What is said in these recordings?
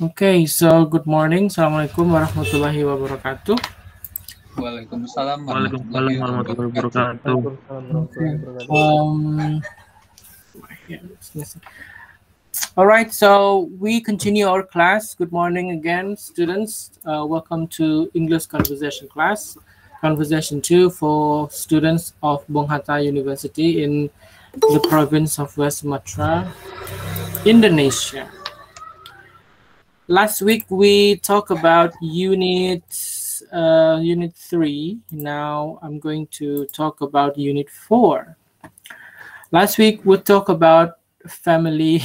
Okay, so good morning. Assalamualaikum warahmatullahi wabarakatuh. Waalaikumsalam Waalaikumsalam warahmatullahi wabarakatuh. Um, all right, so we continue our class. Good morning again, students. Uh, welcome to English conversation class, conversation two for students of Bung Hatta University in the province of West Sumatra, Indonesia. Last week we talked about unit uh, unit three. Now I'm going to talk about unit four. Last week we talked about family,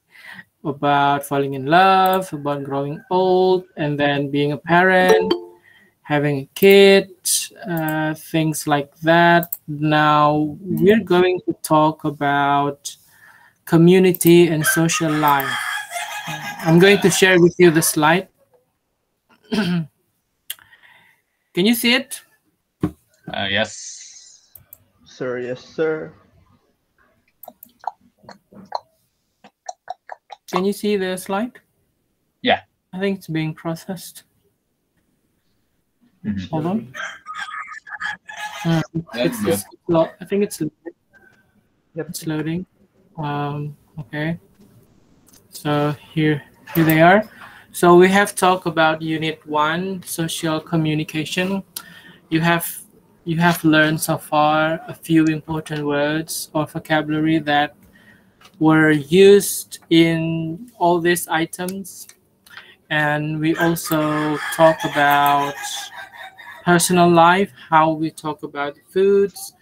about falling in love, about growing old, and then being a parent, having a kid, uh, things like that. Now we're going to talk about community and social life. I'm going to share with you the slide. Can you see it? Uh, yes. Sir, yes, sir. Can you see the slide? Yeah. I think it's being processed. Mhm. Hold on. Uh, That's it's, it's I think it's Yep. it's loading. Um, okay. So here here they are. So we have talked about unit one, social communication. You have you have learned so far a few important words or vocabulary that were used in all these items. And we also talk about personal life, how we talk about foods,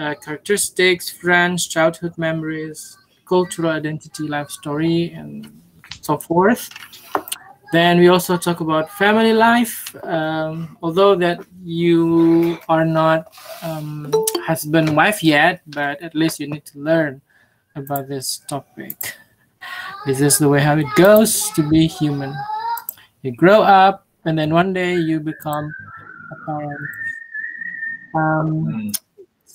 uh, characteristics, friends, childhood memories, cultural identity, life story, and so forth. Then we also talk about family life. Um, although that you are not um, husband wife yet, but at least you need to learn about this topic. This is the way how it goes to be human. You grow up, and then one day you become a parent. Um, Mm,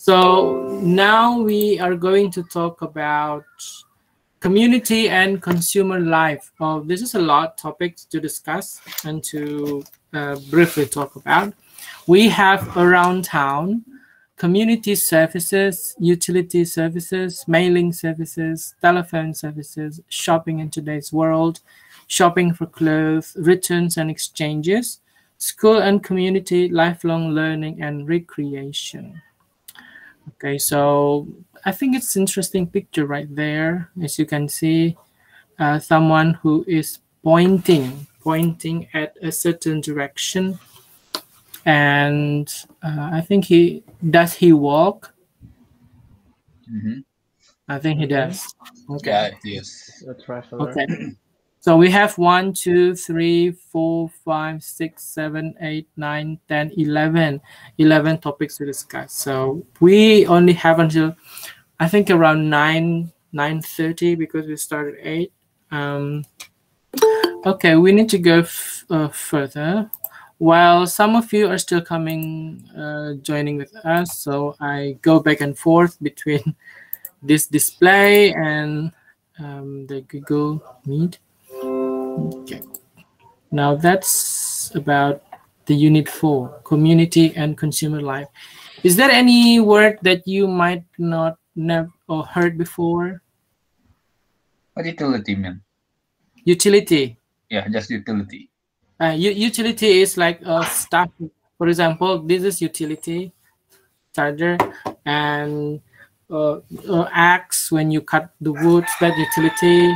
so now we are going to talk about community and consumer life. Oh, this is a lot of topics to discuss and to uh, briefly talk about. We have around town community services, utility services, mailing services, telephone services, shopping in today's world, shopping for clothes, returns and exchanges, school and community, lifelong learning and recreation. Okay, so I think it's interesting picture right there. As you can see, uh, someone who is pointing, pointing at a certain direction. And uh, I think he, does he walk? mhm. I think he does. Okay. Yeah, yes. The traveler. Okay. So we have one, two, three, four, five, six, seven, eight, nine, 10, 11, 11 topics to discuss. So we only have until I think around 9, 9.30 because we started 8. Um, okay, we need to go uh, further. While some of you are still coming, uh, joining with us, so I go back and forth between this display and um, the Google Meet. Okay. Now that's about the unit four, community and consumer life. Is there any word that you might not never or heard before? What utility mean? Utility. Yeah, just utility. Uh, utility is like a stuff. For example, this is utility charger and uh, uh, axe when you cut the wood, That utility.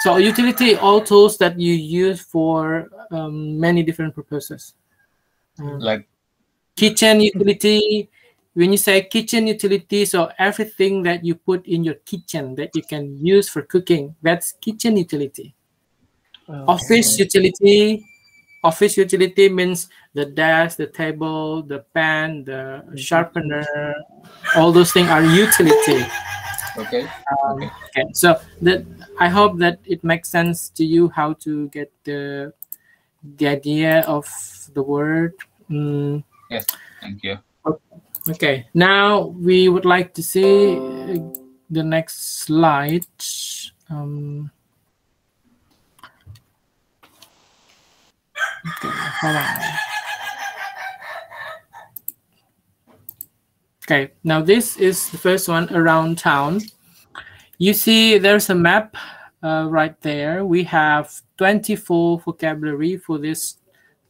So utility, all tools that you use for um, many different purposes. Uh, Like kitchen utility when you say kitchen utility so everything that you put in your kitchen that you can use for cooking that's kitchen utility Oh, office utility office utility means the desk the table the pen the sharpener all those things are utility okay. um, Okay. okay so that i hope that it makes sense to you how to get the the idea of the word Mm, Yes. Thank you. Okay, now we would like to see uh, the next slide. Um, okay, hold on. Okay, now this is the first one around town. You see there's a map uh, right there. We have 24 vocabulary for this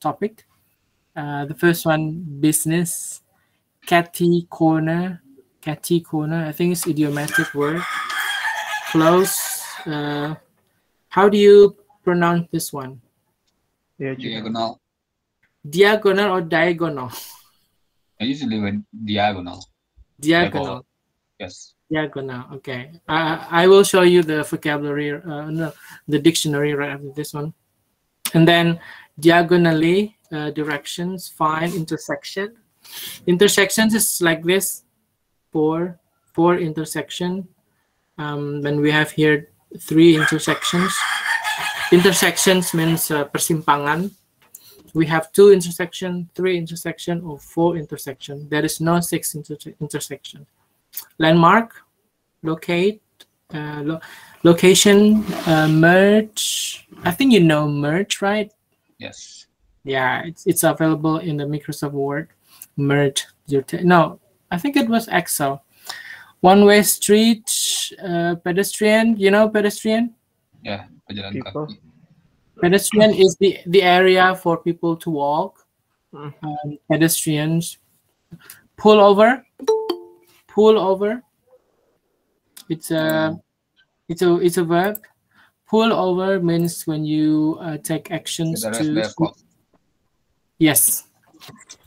topic. Uh, the first one, business, catty corner, catty corner. I think it's idiomatic word. Close. Uh, how do you pronounce this one? Diagonal. Diagonal or diagonal? I usually went diagonal. Diagonal. Yes. Diagonal. Okay. Uh, I will show you the vocabulary, uh, no, the dictionary right after this one. And then diagonally, uh, directions, find intersection. Intersections is like this, four, four intersection. Um, then we have here three intersections. Intersections means uh, persimpangan. We have two intersection, three intersection, or four intersection. There is no six inter intersection. Landmark, locate, uh, lo location, uh, merge. I think you know merge, right? Yes. Yeah, it's it's available in the Microsoft Word. Merge your no, I think it was Excel. One way street, uh, pedestrian. You know pedestrian. Yeah, pejalan People. Pedestrian is the the area for people to walk. Hmm. Um, pedestrians. Pull over. Pull over. It's a it's a it's a verb. Pull over means when you uh, take actions to. Yes.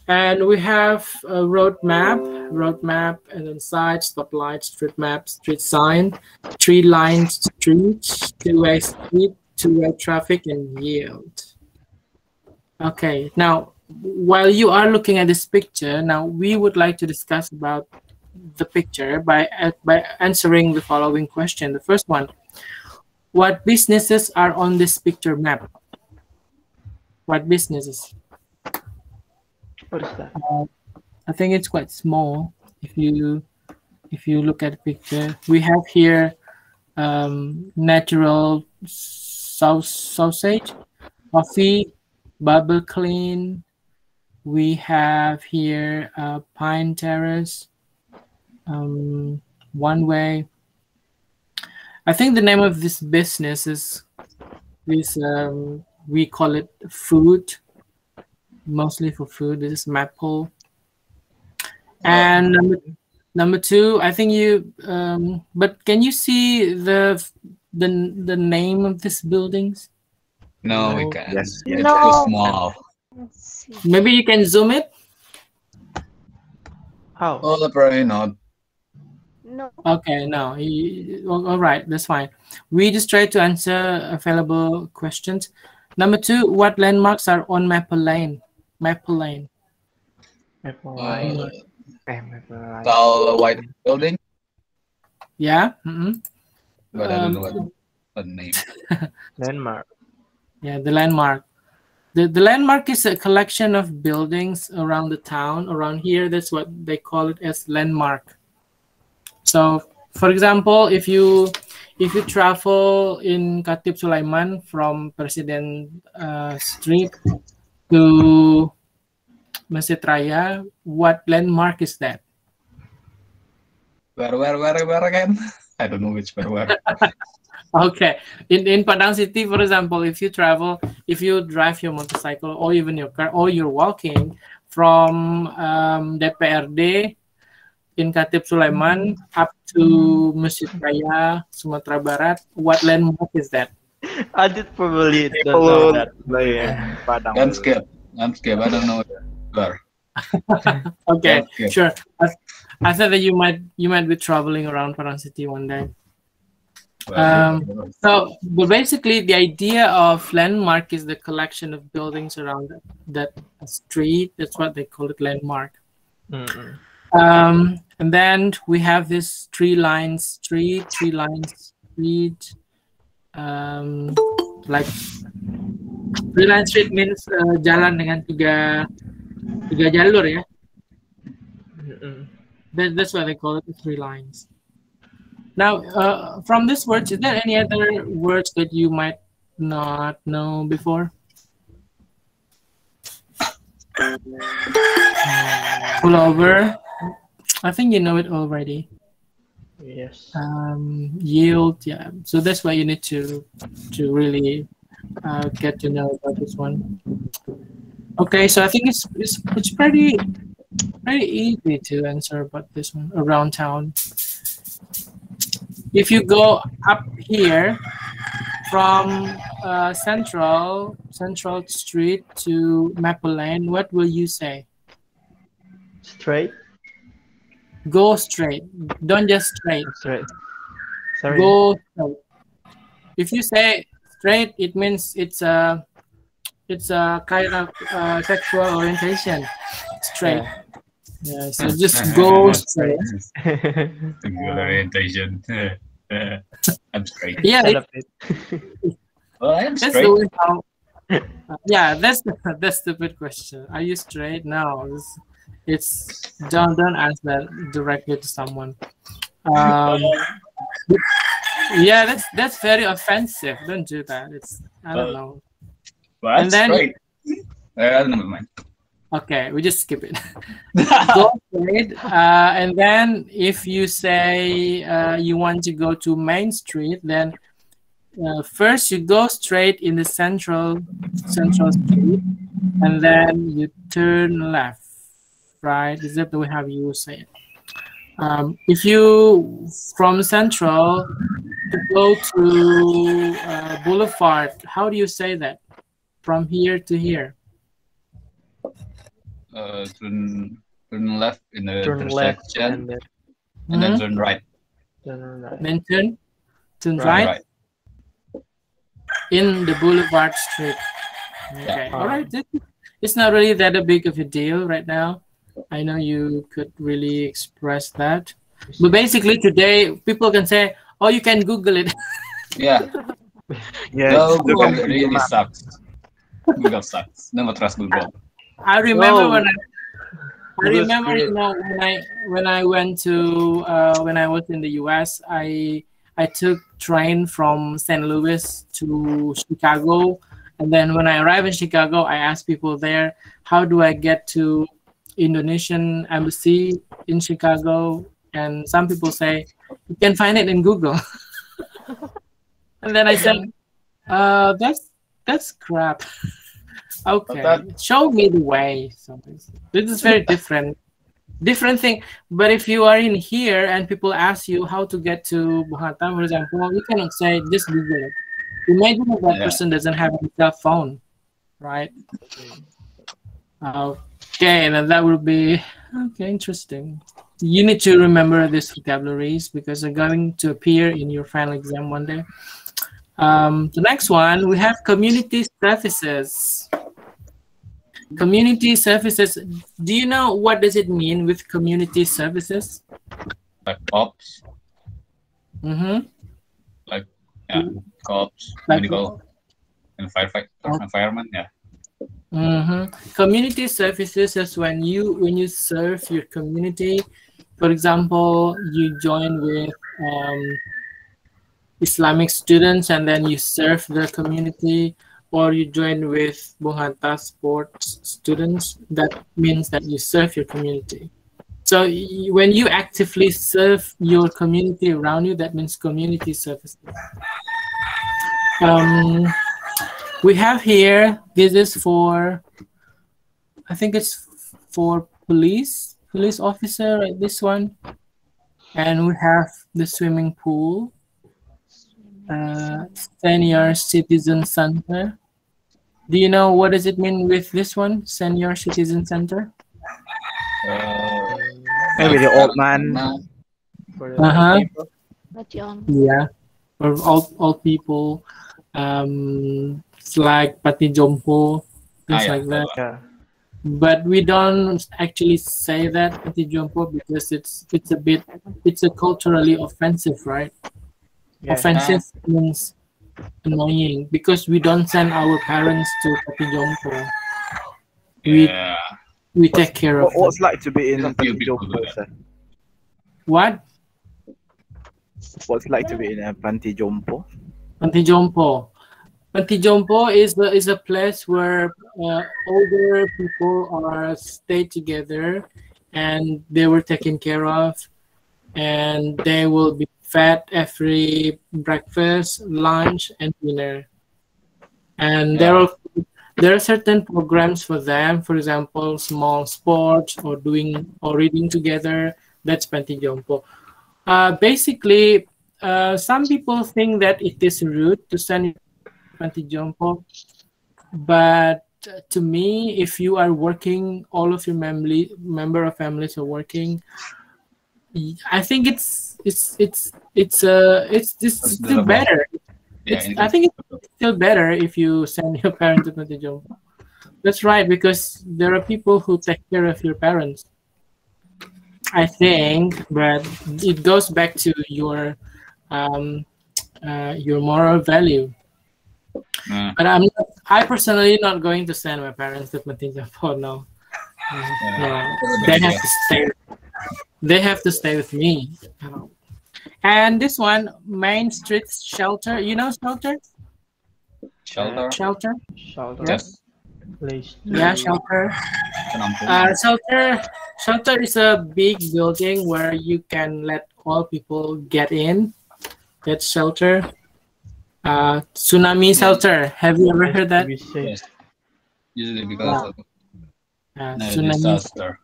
And we have a road map, road map, and then side, stoplight, street map, street sign, tree lined street, two-way street, two-way traffic, and yield. Okay, now while you are looking at this picture, now we would like to discuss about the picture by uh, by answering the following question. The first one: What businesses are on this picture map? What businesses? What is that? I think it's quite small. If you if you look at the picture, we have here um, natural sau- sausage, coffee, bubble clean. We have here uh, pine terrace, um, one way. I think the name of this business is this. Um, we call it food mostly for food. This is Maple. And number, number two, I think you. Um, but can you see the the the name of these buildings? No, we can't. Yes, It's yes. too No. small. Let's. Maybe you can zoom it. How? Oh, probably not. No. Okay, no. you- all all right, that's fine. We just try to answer available questions. Number two, what landmarks are on Maple Lane? Maple Lane. Maple Uh, Eh, Maple Line. tall white building, Yeah. mhm. but I don't know Um, what, what name. Landmark. Yeah, the landmark. The, the landmark is a collection of buildings around the town. Around here, that's what they call it as landmark. So, for example, if you if you travel in Khatib Sulaiman from President uh, Street to Masjid Raya, what landmark is that? Where, where, where, where again? I don't know which where, where. Okay. In in Padang City, for example, if you travel, if you drive your motorcycle or even your car, or you're walking from um, DPRD in Khatib Sulaiman up to Masjid Raya, Sumatera Barat, what landmark is that? I did probably don't know that. Like Padang. I'm scared. I'm scared. I don't know where. Okay, Okay. sure. I, I thought that you might you might be traveling around Padang City one day. Um, So, but basically, the idea of landmark is the collection of buildings around that, that street. That's what they call it, landmark. Mm-mm. Um, and then we have this three lines street, three lines street. Um, like three line street means uh, jalan dengan tiga tiga jalur ya. That, that's why they call it the three lines. Now, uh, from this words, is there any other words that you might not know before? Pull over. I think you know it already. Yes. Um, yield, yeah. So that's why you need to to really uh, get to know about this one. Okay, so I think it's it's it's pretty pretty easy to answer about this one around town. If you go up here from uh, Central Central Street to Maple Lane, what will you say? Straight. Go straight. Don't just straight. Straight. Sorry. Go straight. If you say straight, it means it's a it's a kind of uh, sexual orientation. Straight. Yeah. so just go straight. Good orientation. I'm straight. Yeah, it- Well, I'm that's straight. the way how. uh, yeah, that's the that's stupid question. Are you straight? No, it's, it's don't don't ask that directly to someone. Um, yeah, that's that's very offensive. Don't do that. It's I don't Uh, know. Well, I'm and then- straight. Uh, never mind. Okay, we just skip it. go straight, uh, and then if you say uh, you want to go to Main Street, then uh, first you go straight in the central central street, and then you turn left. Right? Is that the way how you say it? Um, if you from Central to go to uh, Boulevard, how do you say that? From here to here. Uh, turn, turn left in the Turn left intersection and then and then Mhm. turn right. turn right. Then turn, turn Right. right. in the Boulevard Street. Okay, Yeah. all right. It's not really that a big of a deal right now. I know you could really express that, but basically today people can say, "Oh, you can Google it." Yeah. Yeah, No, it's Google Google really Map. sucks. Google sucks. Never trust Google. I remember No. when I, I remember great. you know when I when I went to uh, when I was in the U.S. I I took train from St. Louis to Chicago, and then when I arrived in Chicago, I asked people there, "How do I get to Indonesian embassy in Chicago?" And some people say, "You can find it in Google." and then I said, uh, "That's that's crap." okay, that- show me the way. So this this is very different different thing. But if you are in here and people ask you how to get to Bung Hatta, for example, you cannot say just Google it. Imagine if that Yeah. person doesn't have a cell phone, right? Okay, and then that would be okay, interesting. You need to remember these vocabularies because they're going to appear in your final exam one day. Um, the next one, we have community services. Community services. Do you know what does it mean with community services? Like cops, Mm-hmm. Like yeah, cops, Like- medical, and firefighter, and fireman. Yeah. Mm-hmm. Community services is when you when you serve your community. For example, you join with um, Islamic students and then you serve the community, or you join with Bung Hatta sports students. That means that you serve your community. So when you actively serve your community around you, that means community services. Um, we have here this is for i think it's for police police officer right this one and we have the swimming pool uh, senior citizen center do you know what does it mean with this one senior citizen center Uh, Maybe the old man. Nah, For the Uh-huh. people. Not young. yeah or old old people um it's like panti jompo things Ah, yeah. like that Yeah. but we don't actually say that at the jumpo because it's it's a bit it's a culturally offensive right Yeah. offensive means annoying because we don't send our parents to Panti Jompo. We yeah. we take care of What, what's them. like to be in There's Panti Jompo, do that. sir? what what's like to be in a panti jompo? Panti Jompo. Panti Jompo is the, is a place where uh, older people are stay together and they were taken care of and they will be fed every breakfast, lunch, and dinner. And there are there are certain programs for them. For example, small sports or doing or reading together. That's Panti Jompo. Uh, basically, uh, some people think that it is rude to send Panti Jompo, but to me, if you are working, all of your family member of families are working. I think it's it's it's it's uh it's it's That's still better. Yeah, It's, I think it's still better if you send your parents to Panti Jompo. That's right because there are people who take care of your parents. I think, but it goes back to your um, uh, your moral value. Uh, But I'm not, I personally not going to send my parents to Panti Jompo. No, no, they have to stay. They have to stay with me. And this one, Main Street Shelter. You know shelter? Shelter. Shelter? Shelter. Yes. Place. Yeah, shelter. Penampung. Uh, shelter. Shelter is a big building where you can let all people get in. That's shelter. Uh, tsunami shelter. Have you ever heard that? To be safe. Yes. Usually because of Uh, uh, tsunami disaster.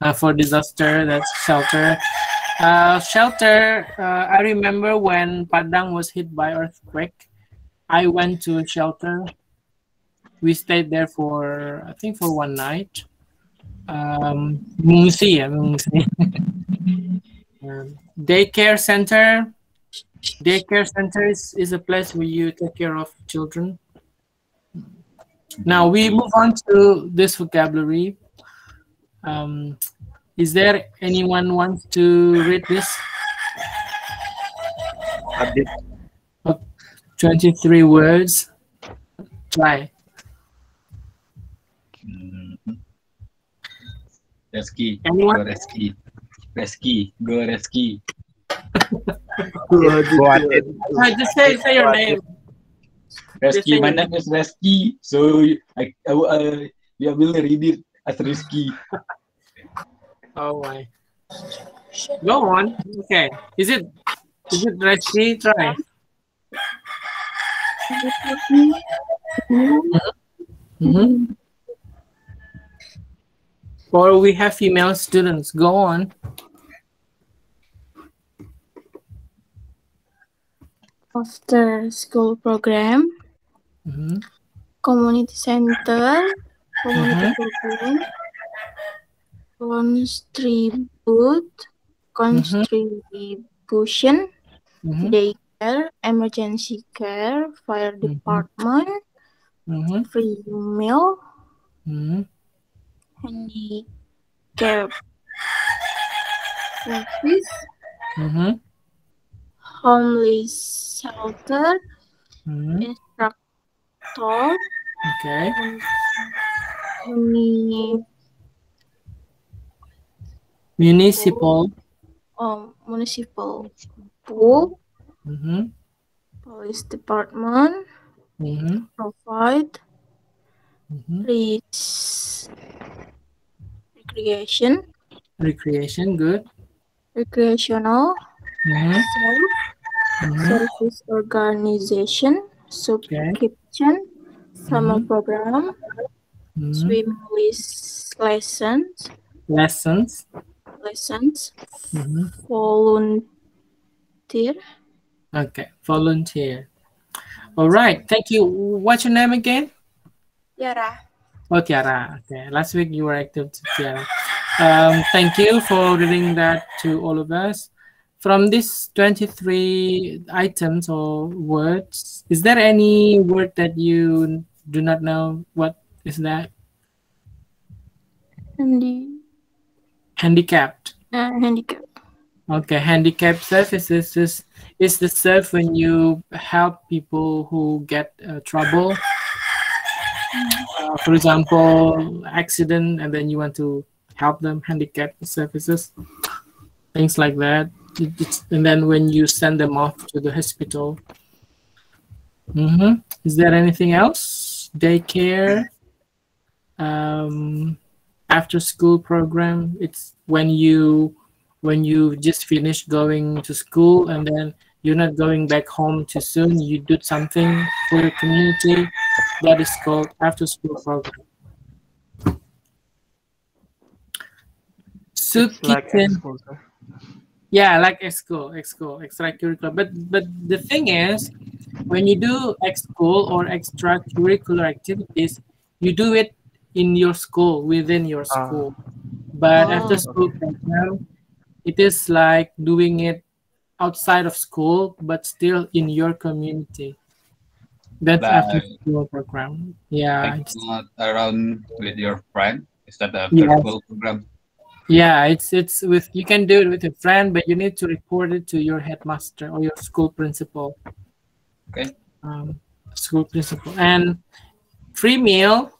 uh, for disaster. That's shelter. Uh, shelter. Uh, I remember when Padang was hit by earthquake. I went to a shelter. We stayed there for I think for one night. Um, mengungsi ya, mengungsi. um, daycare center. Daycare center is, is a place where you take care of children. Now we move on to this vocabulary. Um, is there anyone wants to read this? Adit, 23 words. Try. Reski. Anyone? Go Reski. Reski. Go Reski. Go Uh, just say, say your name. Reski. My Just say- name is Reski. So I, I, I, you will read it as Reski. Oh my. Go on. Okay. Is it is it Reski? Try. Mhm. Or we have female students. Go on. After school program, Mhm. community center, community Mhm. program, contribute, contribution, Mhm. daycare, emergency care, fire Mhm. department, Mhm. free meal, Mhm. handicap service, Mhm. Homeless shelter, Mhm. instructor, Okay. muni, Municipal. um, municipal pool, Mhm. police department, Mhm. provide Mhm. res- recreation, Recreation. Good. recreational Mhm. self, Mhm. service organization, subscription, summer Mhm. program, Mhm. swim les- lessons, Lessons. lessons, Mhm. volunteer, Okay. Volunteer. All right. Thank you. What's your name again? Yara. Oh, Tiara. Okay. Last week you were active, Tiara. Um, thank you for reading that to all of us. From these 23 items or words, is there any word that you do not know? What is that? Handi- Handicapped. uh, handicap. Okay, handicap services is is the serve when you help people who get uh, trouble. Uh, for example, accident, and then you want to help them. Handicap services, things like that. And then when you send them off to the hospital. hmm Is there anything else? Daycare, um, after school program. It's when you when you just finish going to school and then you're not going back home too soon. You do something for your community. That is called after school program. Soup like kitchen. sir. Yeah, like exco, exco, extracurricular. But but the thing is, when you do exco or extracurricular activities, you do it in your school within your Ah. school. But Oh. after school program, it is like doing it outside of school, but still in your community. That's after school program. Yeah, Like it's, not around with your friend. Is that the Yes. school program? Yeah, it's it's with you can do it with a friend, but you need to report it to your headmaster or your school principal. Okay. um, school principal and free meal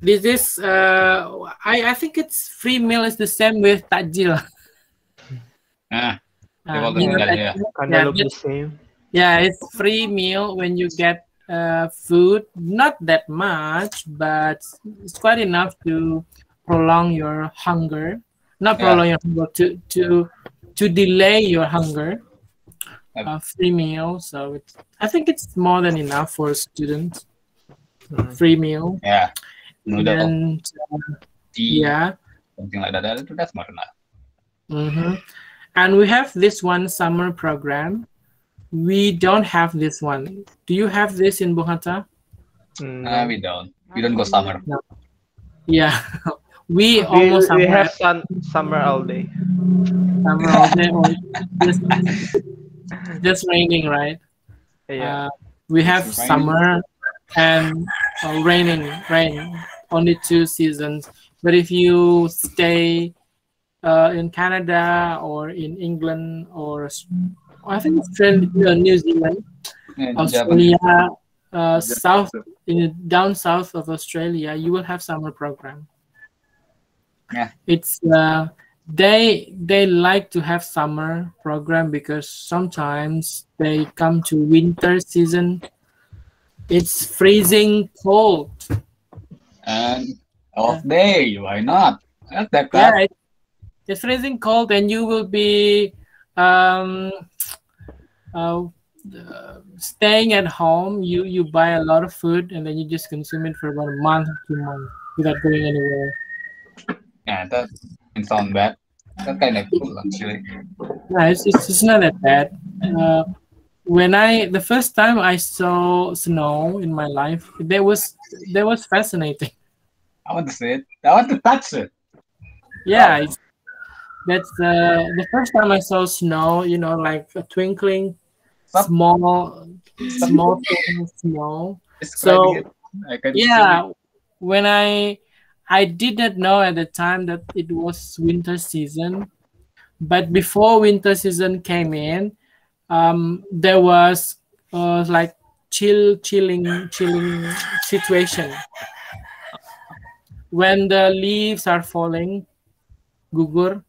this is uh i i think it's free meal is the same with takjil Ah, Uh, call you it know that, yeah. Kind Yeah, of the same. yeah it's free meal when you get uh food not that much but it's quite enough to prolong your hunger not Yeah. prolong your hunger to to to delay your hunger Yep. uh, free meal so it's i think it's more than enough for students Mm. free meal Yeah. Noodle, and uh, tea, yeah something like that. That- That's more enough. hmm and we have this one summer program we don't have this one do you have this in Bogota? Mm. Ah, we don't. We don't go summer. yeah we We, almost we summer, have sun, summer all day. summer all day. Or just, just raining right? Yeah. Uh, we have It's raining. summer and uh, raining rain only two seasons. But if you stay uh, in canada or in england or I think australia uh, new zealand Yeah, australia uh, south in down south of australia you will have summer program Yeah. it's uh, they they like to have summer program because sometimes they come to winter season. It's freezing cold. And off day, why not? That's that yeah it, it's freezing cold and you will be um uh, uh, staying at home. You you buy a lot of food and then you just consume it for about a month or two months without going anywhere Yeah, that it's not bad. That kind of cool actually. No, it's, it's, it's not that bad. Uh, when I the first time I saw snow in my life, that was that was fascinating. I want to see it. I want to touch it. Yeah, it's, that's uh, the first time I saw snow. You know, like a twinkling, Stop. small, small thing, snow. Describing it. I can see Yeah, when I I did not know at the time that it was winter season, but before winter season came in, um, there was uh, like chill, chilling, chilling situation when the leaves are falling, gugur,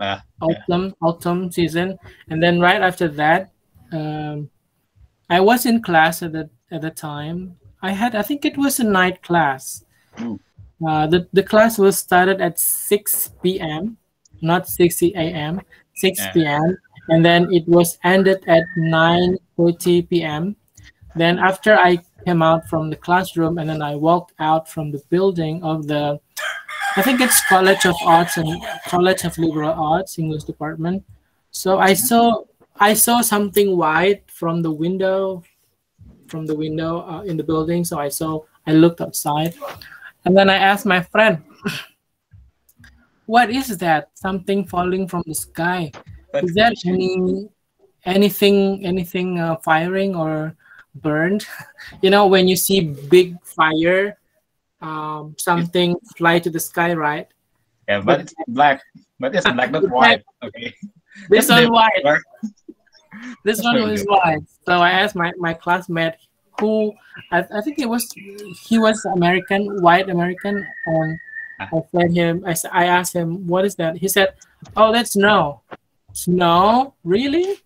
Ah, autumn, autumn season, and then right after that, um, I was in class at the at the time. I had, I think it was a night class. Uh, the the class was started at six p.m., not six a.m. six Yeah. p.m. and then it was ended at nine thirty p.m. Then after I came out from the classroom and then I walked out from the building of the I think it's College of Arts and College of Liberal Arts English department. So I saw I saw something white from the window from the window uh, in the building. So I saw I looked outside and then I asked my friend, "What is that? Something falling from the sky? Is there any anything anything uh, firing or burned? you know when you see big fire." Um, something fly to the sky, right? Yeah, but it's black. But it's black, not white. Okay. This one white. This one is white. So I asked my, my classmate who I, I think it was he was American, white American, and I said him I I asked him what is that? He said, "Oh, that's snow." snow, really?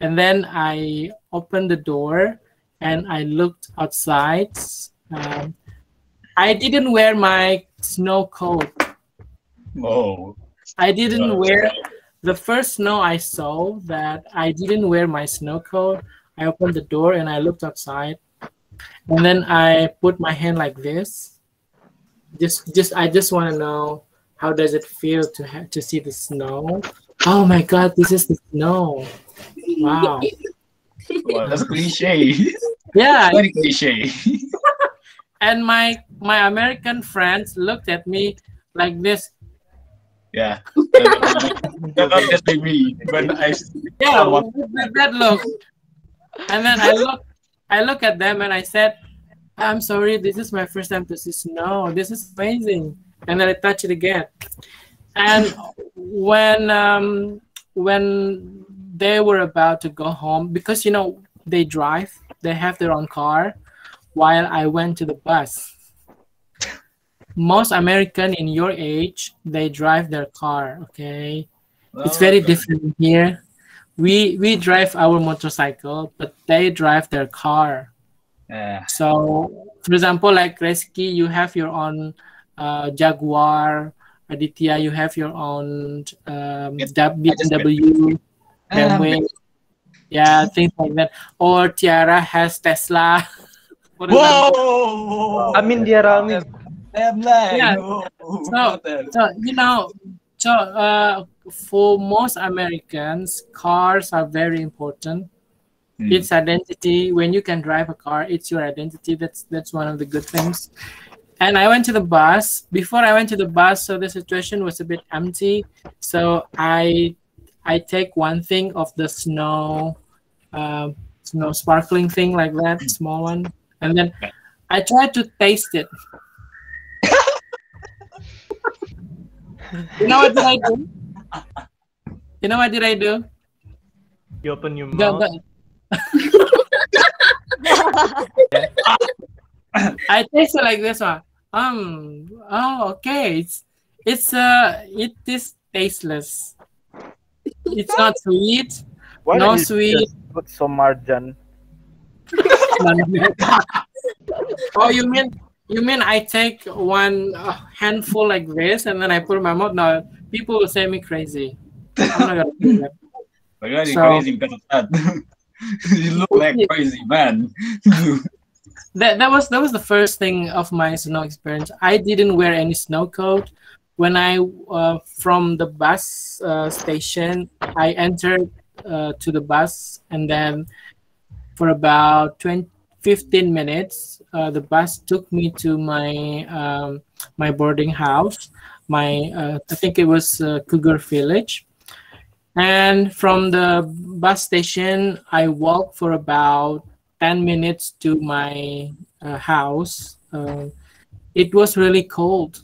And then I opened the door and I looked outside. Um, I didn't wear my snow coat. Oh. I didn't Oh. wear the first snow I saw that I didn't wear my snow coat. I opened the door and I looked outside. And then I put my hand like this. Just just I just want to know how does it feel to have to see the snow? Oh my god, this is the snow. Wow. Well, that's cliche. Yeah, Very cliche. and my my American friends looked at me like this. Yeah. That's not just me. When I Yeah, that look. And then I look, I look at them and I said, "I'm sorry, this is my first time to see snow. This is amazing." And then I touch it again. And when um, when they were about to go home, because you know they drive, they have their own car, while I went to the bus. Most American in your age, they drive their car. Okay, it's very different here we we drive our motorcycle but they drive their car Yeah. so for example like Reski you have your own uh, jaguar aditya you have your own um, Yes, bmw BMW. yeah things like that or tiara has tesla For example. Whoa! Amin dia Amin. Damn. Yeah. So- Not. So you know, so uh, for most Americans, cars are very important. Hmm. It's identity. When you can drive a car, it's your identity. That's that's one of the good things. And I went to the bus. Before I went to the bus, so the situation was a bit empty. So I I take one thing of the snow, um, snow sparkling thing like that, small one, and then I try to taste it. you know what did I do? You know what did I do? You open your The- mouth. the- I taste it like this one. Um. Oh, okay. It's it's uh it is tasteless. It's not sweet. Why No don't sweet. just put some marjan? oh, you mean you mean I take one uh, handful like this and then I put in my mouth? No, people will say me crazy. I'm not gonna. But you're So- crazy because of that. you look like crazy man. that that was that was the first thing of my snow experience. I didn't wear any snow coat. When I uh, from the bus uh, station, I entered uh, to the bus, and then for about 20, 15 minutes, uh, the bus took me to my um, my boarding house. My uh, I think it was uh, Cougar Village. And from the bus station, I walked for about 10 minutes to my uh, house. Uh, it was really cold.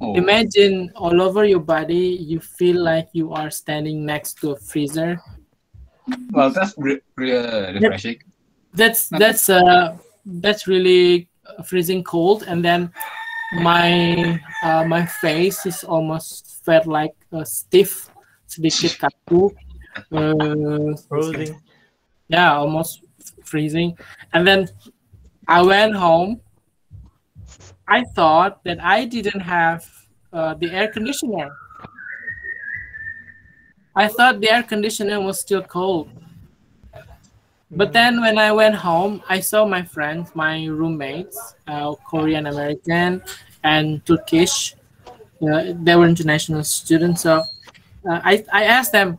Oh, Imagine all over your body, you feel like you are standing next to a freezer. well, that's re- re- uh, refreshing. That's that's uh that's really freezing cold, and then my uh, my face is almost felt like a stiff, sedikit kaku. Uh, Frozen. yeah almost freezing and then i went home i thought that i didn't have uh, the air conditioner i thought the air conditioner was still cold but then when i went home i saw my friends my roommates uh, korean american and turkish uh, they were international students so uh, I, I asked them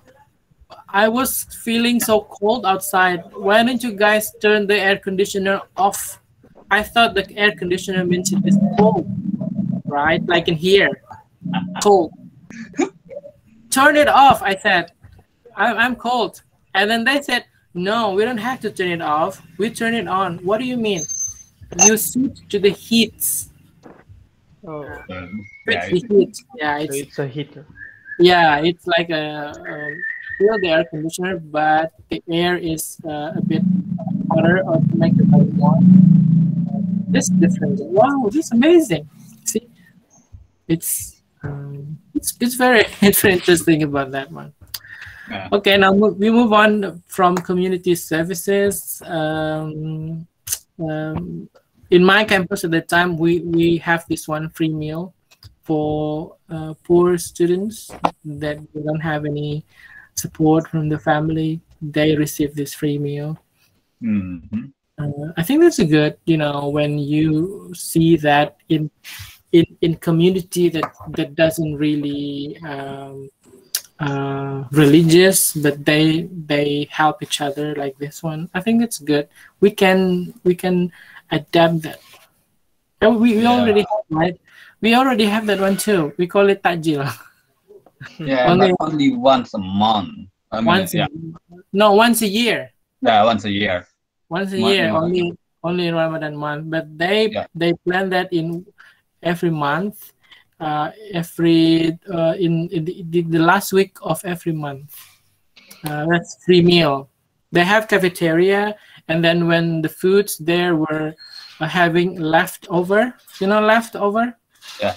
I was feeling so cold outside. Why don't you guys turn the air conditioner off? I thought the air conditioner means it is cold, right? Like in here, cold. turn it off, I said. I'm, I'm cold. And then they said, no, we don't have to turn it off. We turn it on. What do you mean? You switch to the heats. Oh, Um, Switch yeah, the heat. Yeah, so it's it's a heater. yeah, it's like a, um still the air conditioner, but the air is uh, a bit hotter or to make it warm. This different. Wow, this is amazing. See, it's um, it's it's very it's very interesting about that one. Yeah. Okay, now we move on from community services. Um, um, in my campus at the time, we, we have this one free meal for uh, poor students that don't have any support from the family. They receive this free meal. Mhm. Uh, I think that's a good, you know, when you see that in in in community that that doesn't really um, uh, religious, but they they help each other like this one. I think it's good. We can we can adapt that. And we, we Yeah. already have right. We already have that one too. We call it takjil. Yeah, Only- but only once a month. I mean, once yeah, a, no once a year. yeah, once a year. once a Month- year month. only only in ramadan month but they Yeah. they plan that in every month uh every uh in, in the, the, last week of every month. Uh, that's free meal. They have cafeteria and then when the foods there were uh, having leftover you know leftover? Yeah.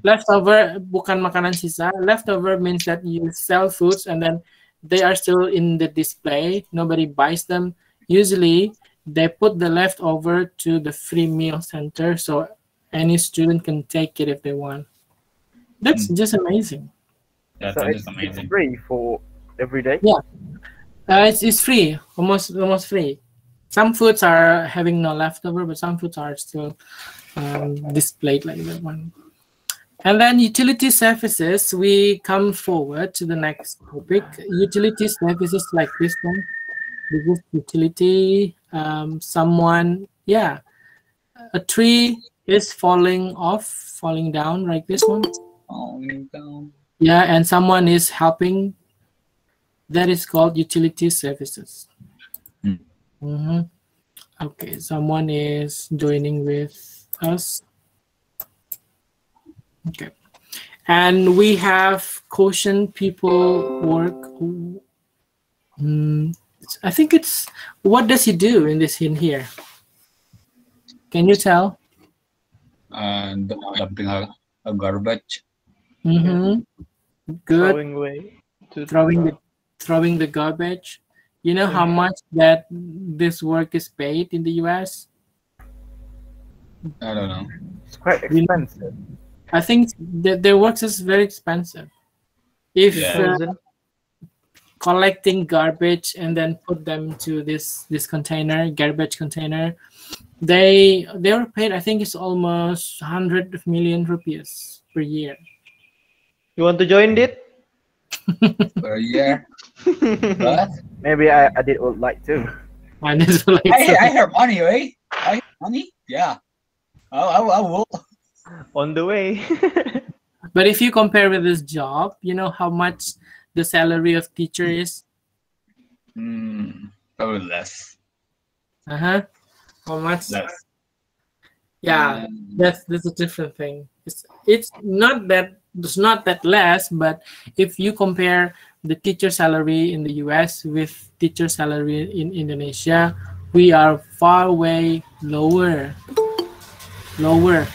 leftover bukan makanan sisa. Leftover means that you sell foods and then they are still in the display. Nobody buys them. Usually they put the leftover to the free meal center so any student can take it if they want that's just amazing. Yeah, So that it's, is it's amazing. free for every day. uh, it's, it's free. Almost almost free. Some foods are having no leftover but some foods are still um, displayed like that one. And then utility services we come forward to the next topic. Utility services like this one. This is utility um, someone yeah. A tree is falling off falling down like this one Oh, you go. yeah and someone is helping that is called utility services Hmm. Mhm. okay someone is joining with us okay and we have caution people work Hmm, i think it's what does he do in this in here can you tell And dumping a, a garbage. Mm-hmm. good Throwing away. To throwing the throwing the garbage. You know how much that this work is paid in the US? I don't know. It's quite You- expensive. I think that their work is very expensive. If Yeah. uh, collecting garbage and then put them to this this container, garbage container, they they are paid. I think it's almost hundred million rupees per year. You want to join it? Per year. But Maybe I, I did would like to. And like I, I have money, right? I have money. Yeah. I, I, I will. On the way. But if you compare with this job, you know how much the salary of teacher is. Hmm. probably less. Uh huh. How much? Less. Yeah, Um, that's that's a different thing. It's it's not that it's not that less, but if you compare the teacher salary in the U.S. with teacher salary in Indonesia, we are far way lower. Lower.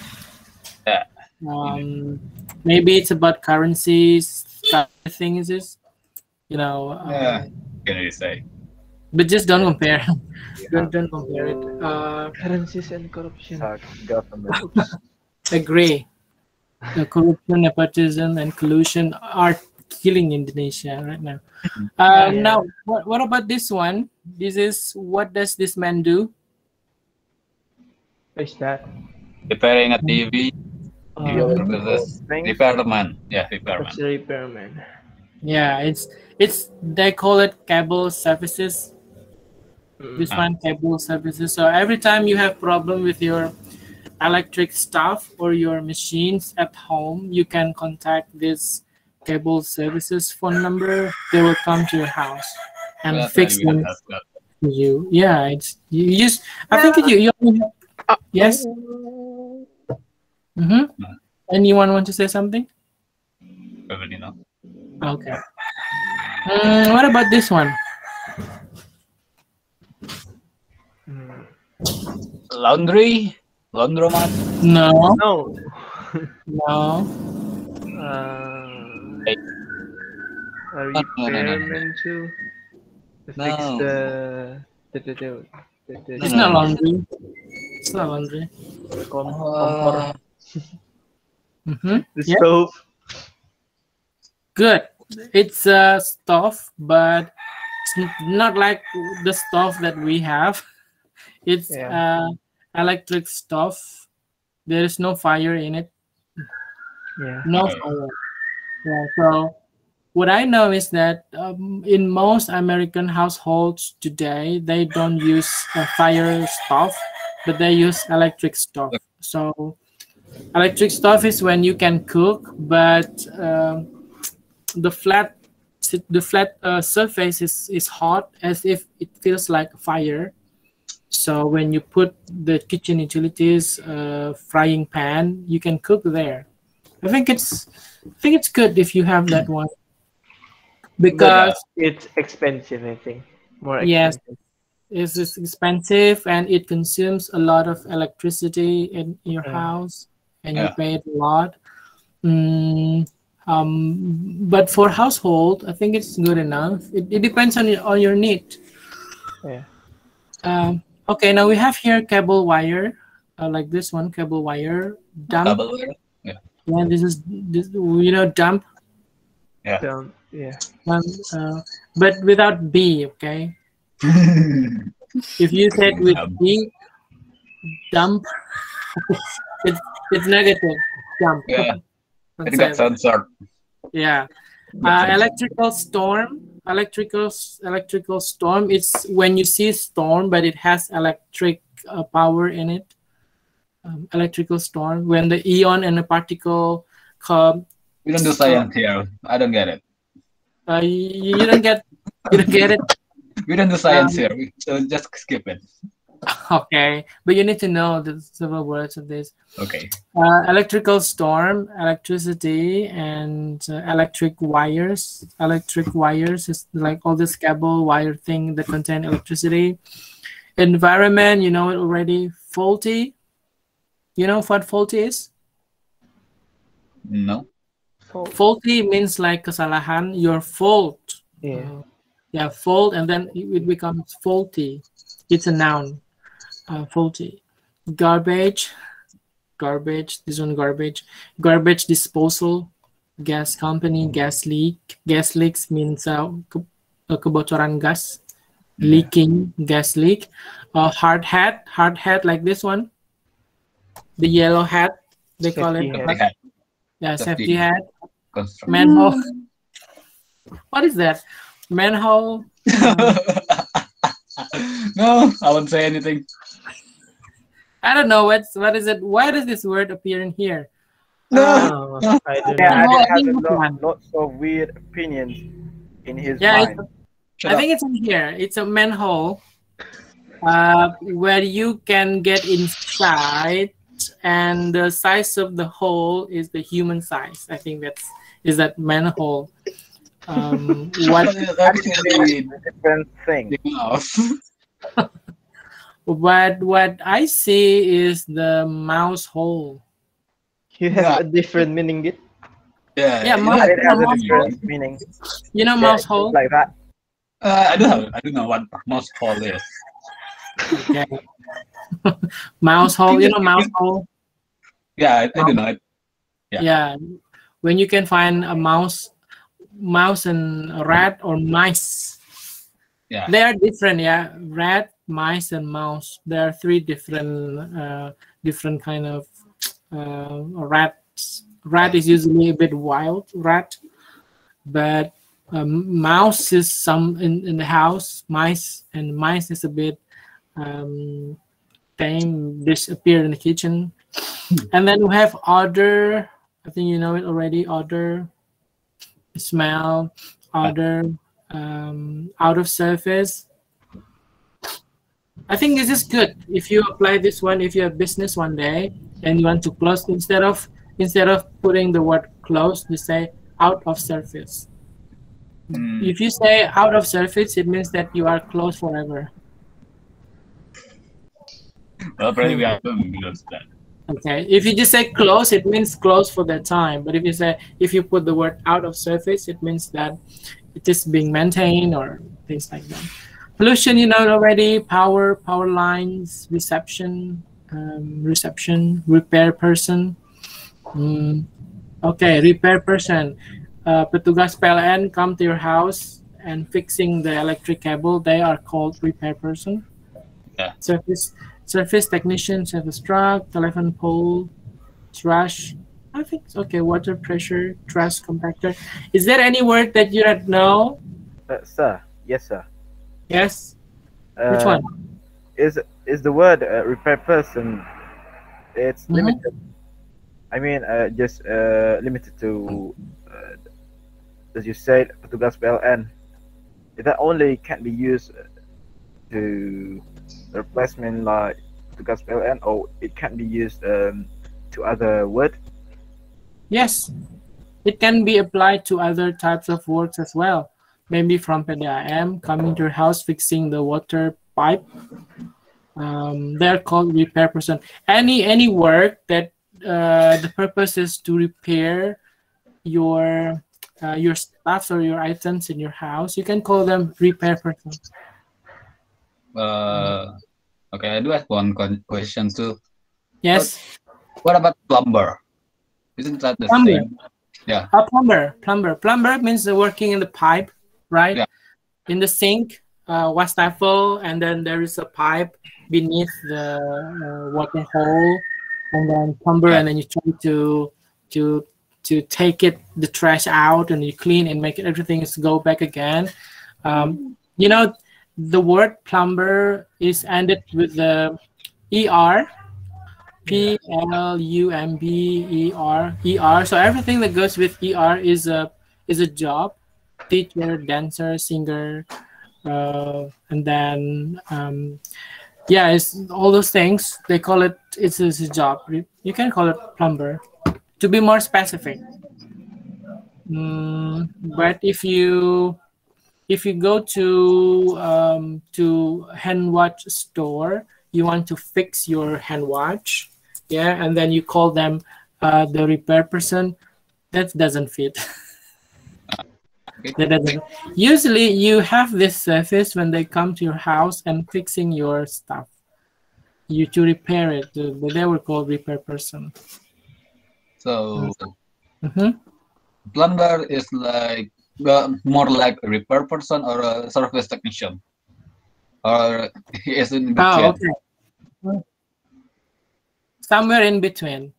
Yeah. Um, maybe it's about currencies. kind of Thing is this, you know. um, Yeah. can you say? But just don't compare. don't don't compare it. Uh, Currencies and corruption. Government. agree. The corruption, nepotism, and collusion are killing Indonesia right now. Uh, Yeah. Now, what, what about this one? This is what does this man do? What is that? Repairing a TV. Uh, Purposes. Thing. Repairman. Yeah, repairman. That's the repairman. yeah, it's it's they call it cable services. Mm. This one cable services. So every time you have problem with your electric stuff or your machines at home, you can contact this cable services phone number. They will come to your house and Yeah, fix them for you. Yeah, it's you just. I think you you only have, yes. Mm-hmm. Anyone want to say something? Probably not. Okay. Mm, what about this one? Laundry. Laundromat. No, No. no. Uh, a no, no, no, no. repairman. To fix No. the the the the, the, the, It's not laundry. It's not laundry. com- Uh, kompor, hmm the yeah. stove. Good. It's a stove, but it's not like the stove that we have. It's Yeah. uh, electric stove. There is no fire in it. Yeah. No fire. Yeah. So what I know is that um, in most American households today, they don't use a fire stove, but they use electric stove. So electric stove is when you can cook, but um, the flat the flat uh, surface is, is hot as if it feels like fire. So when you put the kitchen utilities uh, frying pan, you can cook there. I think it's I think it's good if you have that one because It's expensive, I think. More Yes. expensive. it's expensive and it consumes a lot of electricity in your Yeah. house and you pay it a lot. Mm, um, but for household, I think it's good enough. It, it depends on your, on your need. Yeah. Um, okay, now we have here cable wire, uh, like this one, cable wire dump. Double wire. Yeah, yeah, this is this you know dump Don't, yeah. one, uh, but without B. Okay, if you said with Dump. B, dump, it's it's negative. Dump. Yeah. I think Concept. that sounds short. Yeah. Uh, electrical storm. Electrical electrical storm. It's when you see storm, but it has electric uh, power in it. Um, electrical storm when the ion and the particle come. We don't do science here. I don't get it. Uh, you, you don't get you don't get it. We don't do science Um, here. We, so just skip it. Okay, but you need to know the several words of this. Okay. Uh, electrical storm, electricity, and uh, electric wires. Electric wires is like all this cable wire thing that contain electricity. Environment, you know it already. Faulty. You know what faulty is? No. Fault. Faulty means like kesalahan, your fault. Yeah. Uh, yeah, fault, and then it it becomes faulty. It's a noun. Uh, faulty. Garbage. Garbage. This one garbage. Garbage disposal. Gas company. Gas leak. Gas leaks means uh, ke- uh, kebocoran gas. Leaking. Gas leak. Uh, hard hat. Hard hat like this one. The yellow hat. They call it. Safety They Yeah, Safety. safety hat. construction. Manhole. What is that? Manhole. no, I won't say anything. I don't know what's what is it. Why does this word appear in here? No, I don't Yeah, know. I I did think have it's lot, lots of weird opinions in his Yeah, mind. it's, I think it's in here. It's a manhole, uh, where you can get inside, and the size of the hole is the human size. I think that's is that manhole. Um, what Actually, Different thing. the mouse. what what I see is the mouse hole. You have Yeah. a different meaning, it. Yeah, Yeah, you mouse- know, It has a mouse different meaning. You know Yeah, mouse hole. Like that. uh, I don't know. I don't know what mouse hole is. Okay. mouse hole. You know mouse hole. Yeah, I, I don't know. it. Yeah. yeah when you can find a mouse mouse and a rat or mice Yeah. they are different yeah. Rat mice and mouse. There are three different uh, different kind of uh, rats. Rat is usually a bit wild rat but um, mouse is some in, in the house. Mice and mice is a bit um, tame. Disappear in the kitchen. And then we have other i think you know it already. Other smell other um, out of surface i think this is good. If you apply this one if you have business one day and you want to close instead of instead of putting the word close you say out of surface Mm, if you say out of surface it means that you are closed forever. Well, probably we have to that. Okay, if you just say close, it means close for that time. But if you say if you put the word out of surface, it means that it is being maintained or things like that. Pollution, you know already. Power, power lines, reception, um, reception, repair person. Mm, okay, repair person. Uh, petugas PLN come to your house and fixing the electric cable. They are called repair person. Yeah. Surface surface technician, surface truck, telephone pole, trash. I think it's okay. Water pressure, trash compactor. Is there any word that you don't know? Uh, sir, yes, sir. Yes. Uh, Which one? Is is the word uh, repair person? It's Mhm. limited. I mean, uh, just uh, limited to, uh, as you said, petugas PLN. That only can be used to replacement like petugas PLN, or it can be used um, to other word. Yes. It can be applied to other types of works as well. Maybe from PDAM coming to your house fixing the water pipe. Um, they're called repair person. Any any work that uh, the purpose is to repair your uh, your stuff or your items in your house, you can call them repair person. Uh, okay, I do have one question too. Yes. What about plumber? Isn't that the Plumber. same? Yeah. A plumber, plumber, plumber means the working in the pipe, right? Yeah. In the sink, uh, wastafel, and then there is a pipe beneath the uh, water hole, and then plumber, and then you try to to to take it the trash out, and you clean and make it everything is go back again. Um, you know, the word plumber is ended with the er P L U M B E R E R. So everything that goes with E R is a is a job. Teacher, dancer, singer, uh, and then um, yeah, it's all those things. They call it it's, it's a job. You can call it plumber. To be more specific. Mm, but if you if you go to um, to hand watch store, you want to fix your hand watch, yeah, and then you call them uh, the repair person. That doesn't fit. That doesn't. Usually, you have this service when they come to your house and fixing your stuff. You to repair it. the- They were called repair person. So Mhm. plumber is like uh, more like a repair person or a service technician, or is in between. Oh, okay. Somewhere in between.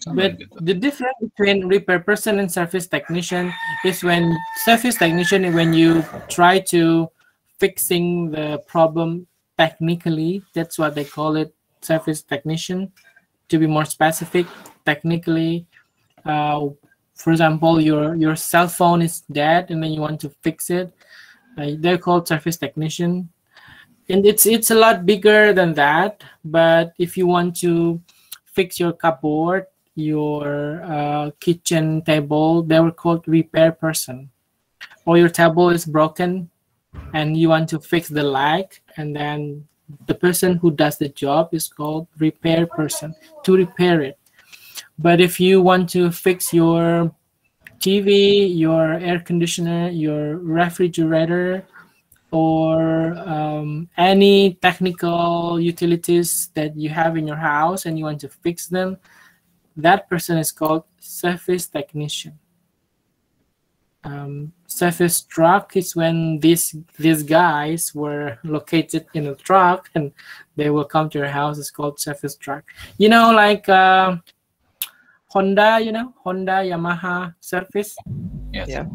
Somewhere But the difference between repair person and service technician is when service technician is when you try to fixing the problem technically. That's what they call it, service technician. To be more specific, technically, uh, for example, your your cell phone is dead and then you want to fix it. Uh, they're called service technician, and it's it's a lot bigger than that. But if you want to fix your cupboard your uh, kitchen table, they were called repair person. Or your table is broken and you want to fix the leg, and then the person who does the job is called repair person to repair it. But if you want to fix your TV, your air conditioner, your refrigerator, or um, any technical utilities that you have in your house and you want to fix them, that person is called surface technician. Um, surface truck is when these these guys were located in a truck and they will come to your house. It's called surface truck. You know, like uh, Honda. You know, Honda, Yamaha, surface. Yes. Yeah.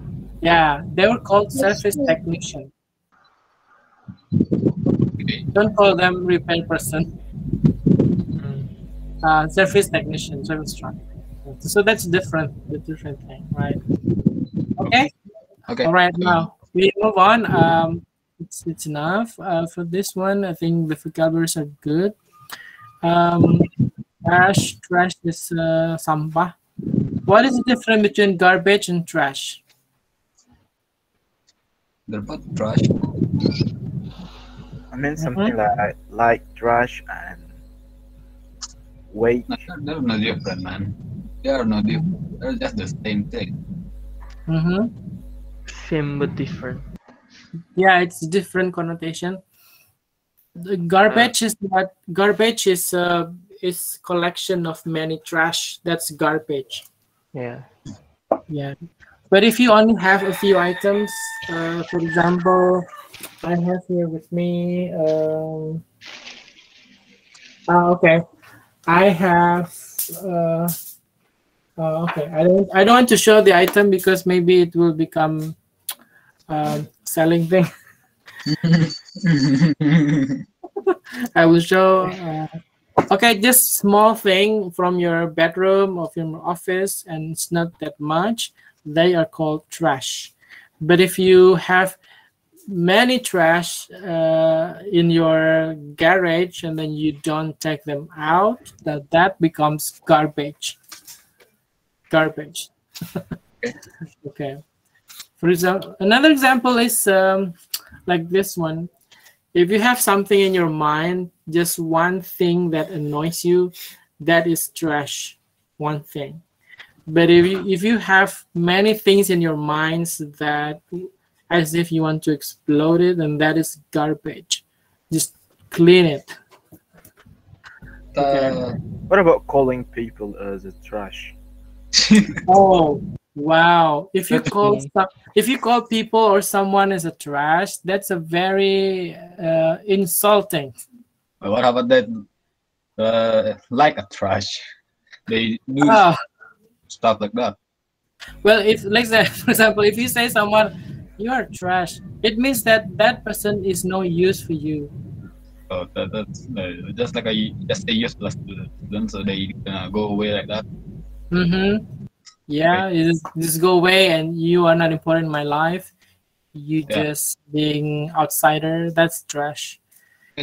Yeah, they were called surface technician. Okay. Don't call them repair person. uh, surface technician, service truck. So that's different, the different thing, right? Okay. Okay. All right. Now we move on. Um, it's it's enough uh, for this one. I think the vocabularies are good. Um, trash, trash is uh, sampah. What is the difference between garbage and trash? They're both trash. I mean something like like trash and wake. No, they're, they're no different, man. They are no different. They're just the same thing. Mm-hmm. Same but different. Yeah, it's different connotation. The garbage is not garbage is uh is collection of many trash. That's garbage. Yeah. Yeah. But if you only have a few items, uh, for example, I have here with me. Um, ah, okay, I have. Uh, uh, okay, I don't. I don't want to show the item because maybe it will become um, selling thing. I will show. Uh, okay, just small thing from your bedroom or from your office, and it's not that much. They are called trash. But if you have many trash uh, in your garage and then you don't take them out, that that becomes garbage. Garbage. okay. For example, another example is um, like this one if you have something in your mind just one thing that annoys you that is trash one thing but if you if you have many things in your minds that as if you want to explode it then that is garbage just clean it Uh, What about calling people as a trash? oh wow if you call some, if you call people or someone as a trash that's a very uh, insulting but what about that? Uh, like a trash. They do Ah. Stuff like that. Well, if like that, for example, if you say someone you are trash, it means that that person is no use for you. So that, that's uh, just like a just a useless student, so they uh, go away like that. Mm-hmm. Yeah, you just, just go away and you are not important in my life. You Yeah. just being outsider. That's trash.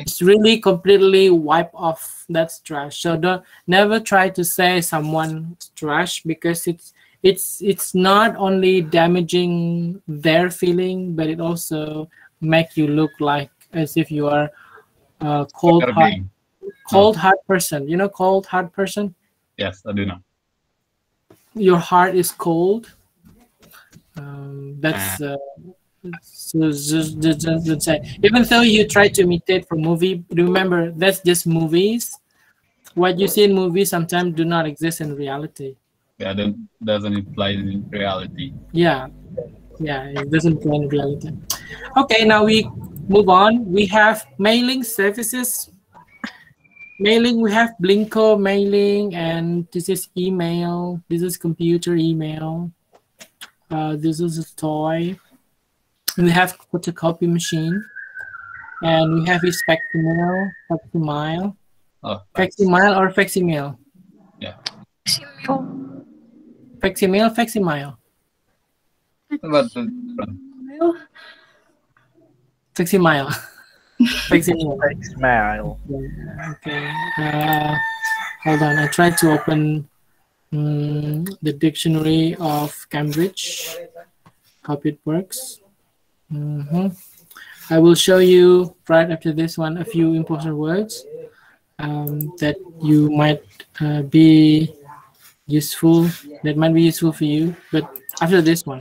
It's really completely wipe off. That's trash. So don't never try to say someone's trash because it's it's it's not only damaging their feeling, but it also make you look like as if you are a cold heart cold heart person. You know, cold heart person. Yes, I do know. your heart is cold. Um, that's uh, Even though you try to imitate from movie, remember that's just movies. What you see in movies sometimes do not exist in reality. Yeah, that doesn't imply in reality. Yeah, yeah, it doesn't apply in reality. Okay, now we move on. We have mailing services. Mailing, we have Blinko mailing, and this is email. This is computer email. Uh, this is a toy. We have photocopy machine, and we have is facsimile, facsimile, Oh, facsimile or facsimile, facsimile, facsimile, but uh, facsimile, facsimile. Fake smile. Okay. Uh, hold on. I tried to open mm, the dictionary of Cambridge. Hope it works. Mhm. I will show you right after this one a few important words um, that you might uh, be useful. That might be useful for you. But after this one,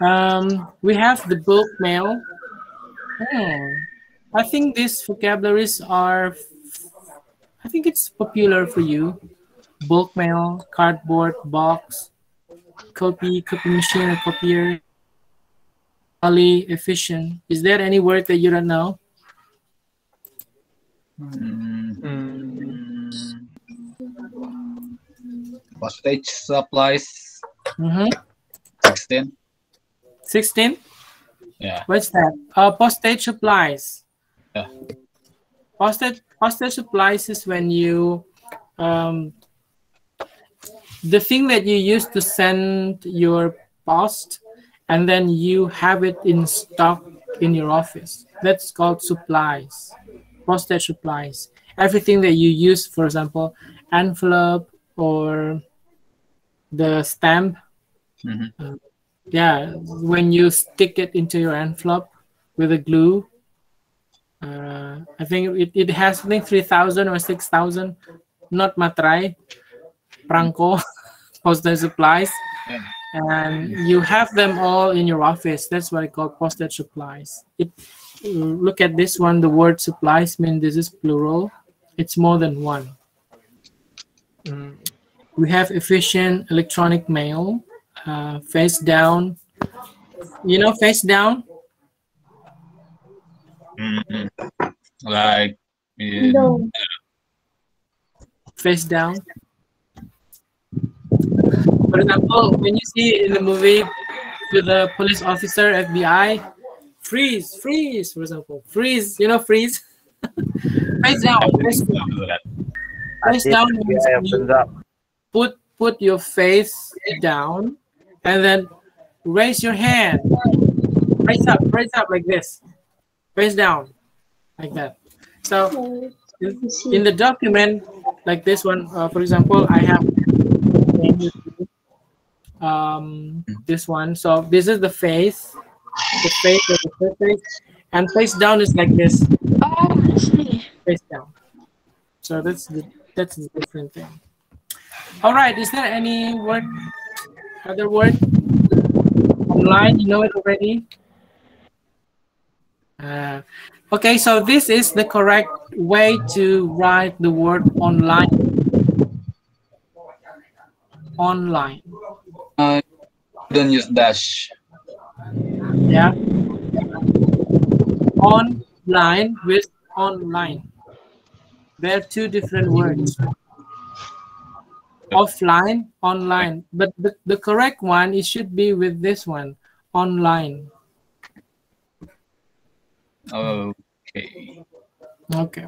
um, we have the bulk mail. Hmm. I think these vocabularies are, I think it's popular for you. Bulk mail, cardboard, box, copy, copy machine, copier, Ali, efficient. Is there any word that you don't know? mm, Mm, postage supplies Mm-hmm. 16. 16? Yeah. What's that? Uh, postage supplies. Yeah. Postage, postage supplies is when you, um, the thing that you use to send your post and then you have it in stock in your office. That's called supplies, postage supplies. Everything that you use, for example, envelope or the stamp Mhm. yeah when you stick it into your envelope with a glue uh, I think it, it has I think three thousand or six thousand, not matrai, prangko, postage supplies. And you have them all in your office. That's what I call postage supplies. It look at this one. The word supplies mean this is plural. It's more than one. Mm, We have efficient electronic mail, uh, face down. You know, face down. Mm, like in- No. face down. For example, when you see in the movie to the police officer, FBI, freeze, freeze, for example, freeze, you know, freeze. face down, face down. Face down the means eye you opens up. put put your face down and then raise your hand. Raise up, raise up like this. Face down, like that. So in the document like this one uh, for example i have um this one. So this is the face. The face of the face and face down is like this. Oh, I see. face down. So that's the that's the different thing. All right is there any word other word? Online you know it already? Uh, okay so this is the correct way to write the word online. Online uh, don't use dash. yeah. Online with online. They're two different words. Offline online. But the, the correct one it should be with this one. Online. Okay. okay.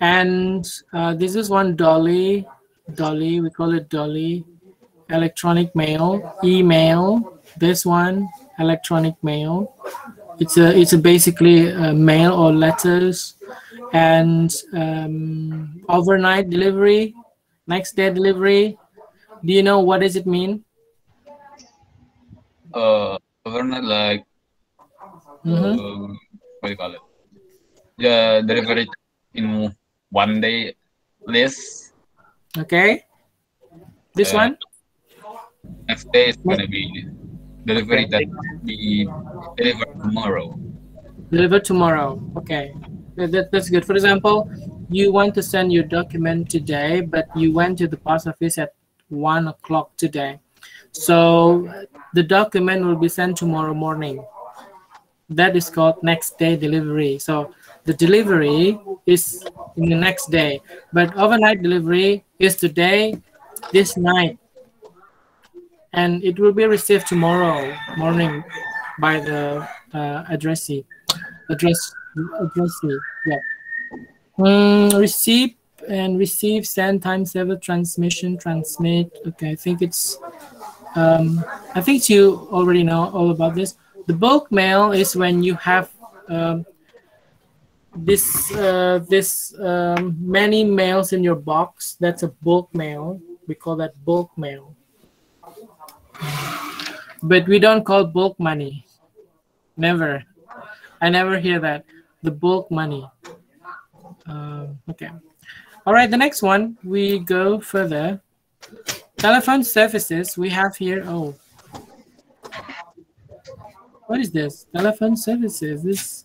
And uh, this is one dolly. Dolly we call it dolly electronic mail email this one electronic mail it's a it's a basically uh mail or letters and um, overnight delivery next day delivery do you know what does it mean Uh, overnight like Mhm. uh, what do you call it? Yeah, delivery in one day list. okay this Uh, one Next day is gonna be delivery that be delivered tomorrow. deliver tomorrow. Okay. That- that's good. For example you want to send your document today but you went to the post office at one o'clock today. So the document will be sent tomorrow morning. That is called next day delivery. So the delivery is in the next day. But overnight delivery is today this night and it will be received tomorrow morning by the uh, addressee. Address addressee yeah. Mm, receive and receive send time saver transmission transmit. Okay i think it's um i think you already know all about this. The bulk mail is when you have um, this uh, this um, many mails in your box. That's a bulk mail. We call that bulk mail but we don't call bulk money. Never. I never hear that. The bulk money. Um, okay. All right the next one we go further telephone services we have here. Oh. What is this? Telephone services. This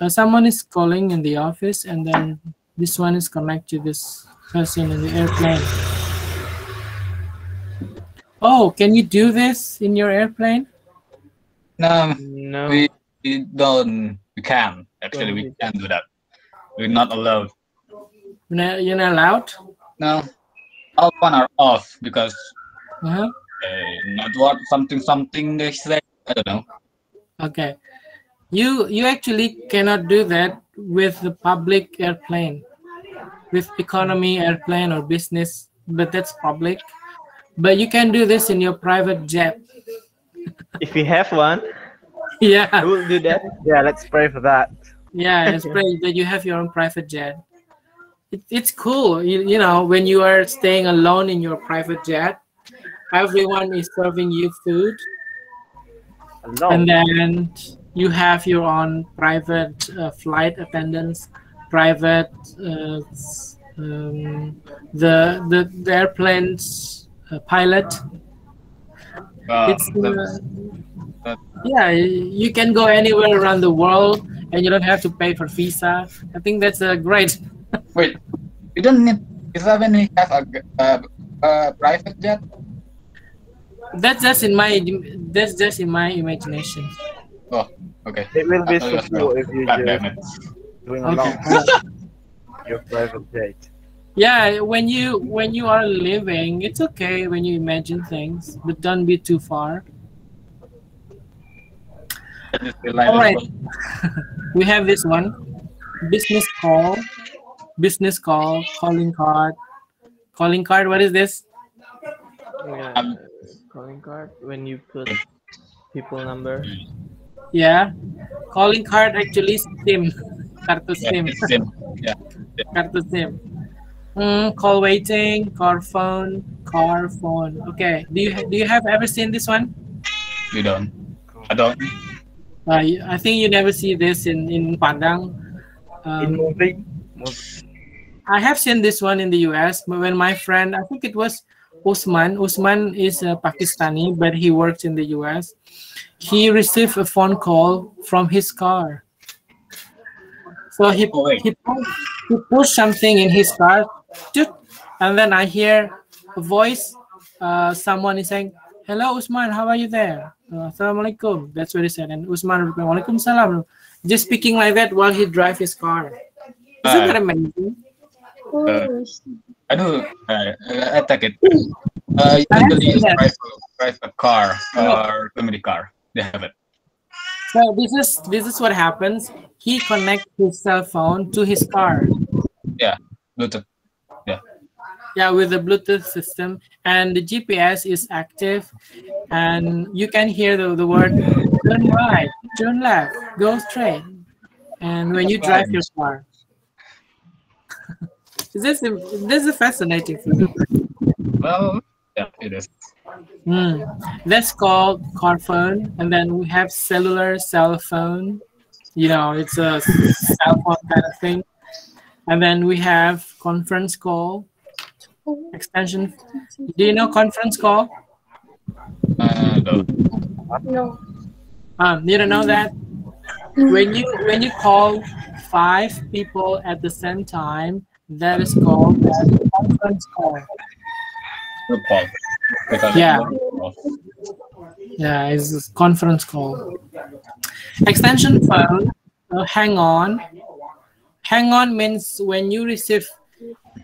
uh, someone is calling in the office and then this one is connected to this person in the airplane oh can you do this in your airplane No, No. we, we don't. We can actually. We can't do that. We're not allowed. you're not, you're not allowed No, all one are off because uh-huh. uh, not what something something they say. I don't know. Okay. You you actually cannot do that with the public airplane, with economy airplane or business, but that's public. But you can do this in your private jet. If you have one, Yeah, We'll do that. Yeah, let's pray for that. yeah. It's great that you have your own private jet. It, it's cool, you, you know, when you are staying alone in your private jet, everyone is serving you food, Alone. and then you have your own private uh, flight attendants private uh, um, the the the airplane's pilot. Uh, it's uh, yeah, you can go anywhere around the world and you don't have to pay for visa. I think that's a great. wait, you don't need. You haven't have a, a, a private jet. That's just in my that's just in my imagination. Oh, okay. It will be I thought so cool if you God just damn it. doing a Okay. long your private jet. Yeah, when you when you are living, it's okay when you imagine things, but don't be too far. I just realized All right. We have this one, business call, business call, calling card, calling card. What is this? Yeah, Um, calling card when you put people number. Yeah, calling card actually SIM, kartu Yeah, SIM, same. Yeah. kartu SIM. Mm, call waiting, car phone, car phone. Okay, do you do you have ever seen this one? You don't. I don't. Uh, y- I think you never see this in in Padang. In Um, movie, movie I have seen this one in the US, but when my friend, I think it was Usman. Usman is a Pakistani, but he works in the US. He received a phone call from his car. So he Oh, he, pu- he pushed something in his car, toot, and then I hear a voice. Uh, someone is saying, "Hello, Usman. How are you there?" Uh, Assalamualaikum. That's what he said, and Usman replied, "Waalaikumsalam." Just speaking like that while he drive his car. Isn't Uh, that amazing? Uh, I do. Uh, I take it. Uh, usually that. drive, drive a car or family car. They have it. So this is this is what happens. He connects his cell phone to his car. Yeah, Bluetooth. Yeah, with the Bluetooth system, and the GPS is active, and you can hear the, the word turn right, turn left, go straight, and when you drive your car. this is this is fascinating for me. Well, yeah, it is. Hmm. That's called car phone, and then we have cellular cell phone. You know, it's a cell phone kind of thing. And then we have conference call, extension. Do you know conference call? Uh, no. No. Um, you don't know that? When you when you call five people at the same time, that is called a conference call. Group call. Yeah. Yeah, it's a conference call. Extension phone, uh, hang on. Hang on means when you receive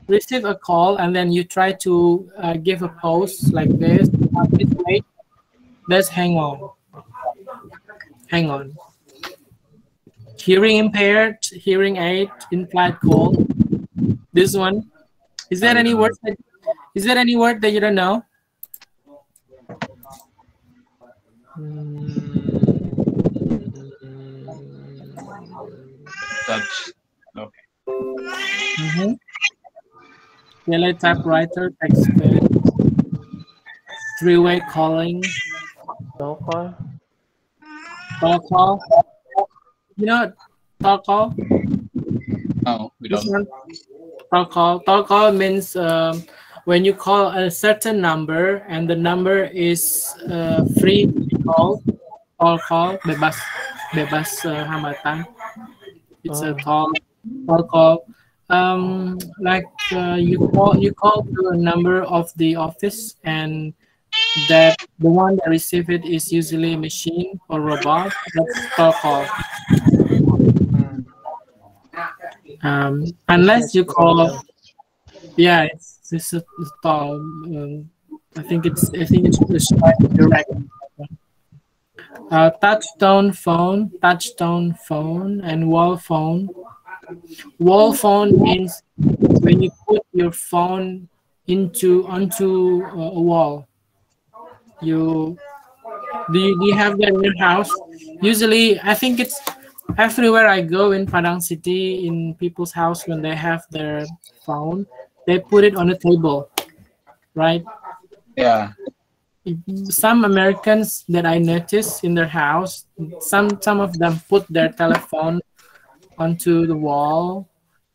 receive a call and then you try to uh, give a pause like this. That's hang on. Hang on. Hearing impaired, hearing aid, implied call. This one. Is there any word that is there any word that you don't know? touch. Okay. Mm-hmm. Yellow typewriter, text three-way calling, No call. call call. You know, call call. No, we don't. one, call call. Call call means um, when you call a certain number and the number is uh, free to be called. Call call, bebas, bebas uh, hambatan. It's a call, call call. Um, like uh, you call you call to a number of the office and that the one that receive it is usually a machine or robot. That's call call. Um, unless you call, yeah, it's it's a it's call. Um, I think it's I think it's quite direct. Uh, touch-tone phone, touch-tone phone, and wall phone. Wall phone means when you put your phone into onto uh, a wall. You do you, do you have that in your house? Usually, I think it's everywhere I go in Padang City, in people's house when they have their phone, they put it on a table, right? Yeah. Some Americans that I notice in their house, some some of them put their telephone onto the wall,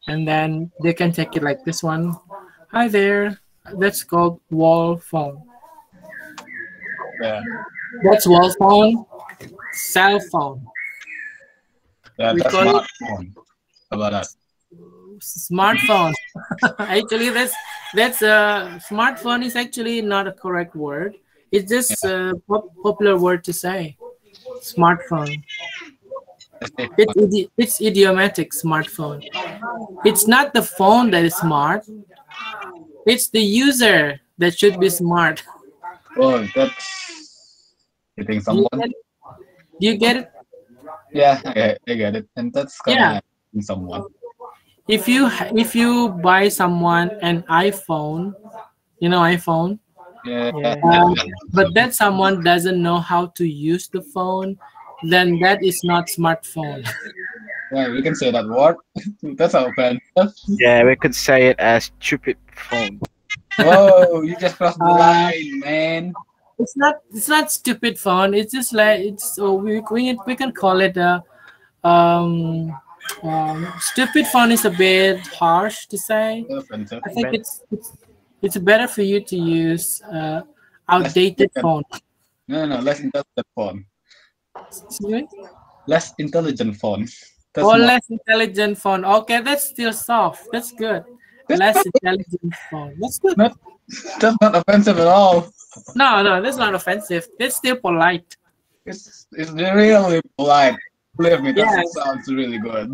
and then they can take it like this one. Hi there. That's called wall phone. Yeah. That's wall phone. Cell phone. Yeah, We that's smartphone. How about that? Smartphone. actually, that's that's a smartphone is actually not a correct word. It's just a pop- popular word to say. Smartphone. That's it. It's idi- it's idiomatic smartphone. It's not the phone that is smart. It's the user that should be smart. Oh, that's hitting someone. Do you get it? Yeah, I, I get it. And that's kind Yeah. of hitting someone. If you if you buy someone an iPhone, you know iPhone, Yeah. Yeah. um, but that someone doesn't know how to use the phone, then that is not smartphone. Yeah, we can say that word. that's offensive. Yeah, we could say it as stupid phone. Whoa, you just crossed the Uh, line, man. It's not it's not stupid phone. It's just like it's oh, we we, we can call it a um, um stupid phone is a bit harsh to say. Offensive. I think it's it's it's better for you to use uh, outdated phone. No, no, less intelligent phone. Excuse me? Less intelligent phone. That's oh, or more- less intelligent phone. Okay, that's still soft. That's good. Less intelligent phone. That's good. Not- That's not offensive at all. No, no, that's not offensive. That's still polite. It's it's really polite. Believe me, that Yeah. sounds really good.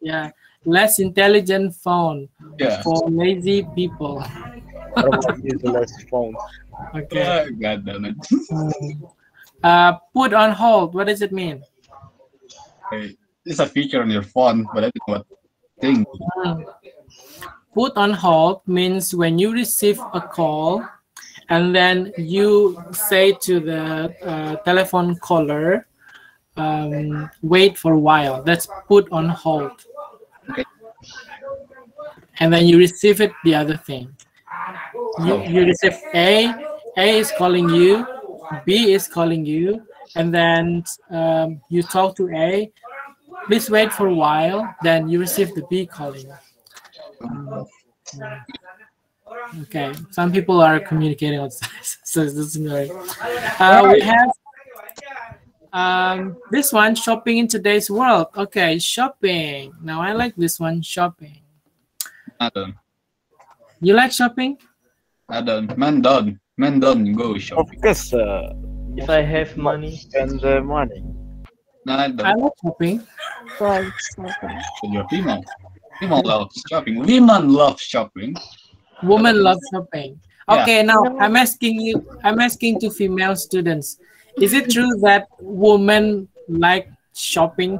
Yeah. Less intelligent phone Yeah. for lazy people. What about useless phone? Okay. Oh, God damn it. Hmm. Uh, put on hold. What does it mean? Hey, It's a feature on your phone, but I don't know what thing. Hmm. Put on hold means when you receive a call and then you say to the uh, telephone caller, um, wait for a while. That's put on hold. Okay. And then you receive it the other thing. You, you receive A, A is calling you, B is calling you, and then um, you talk to A, please wait for a while, then you receive the B calling. Okay, some people are communicating outside, so this is very. Uh, we have um, this one shopping in today's world. Okay, shopping. Now I like this one shopping. I don't. You like shopping? I don't. Man, don't. Man, don't go Of shopping. course, uh, If I have money, spend the money. No, I I don't. like shopping. God, seven. But you're female. Female loves shopping. Women love shopping. Women love shopping. Yeah. Okay, now I'm asking you. I'm asking to female students. Is it true that women like shopping?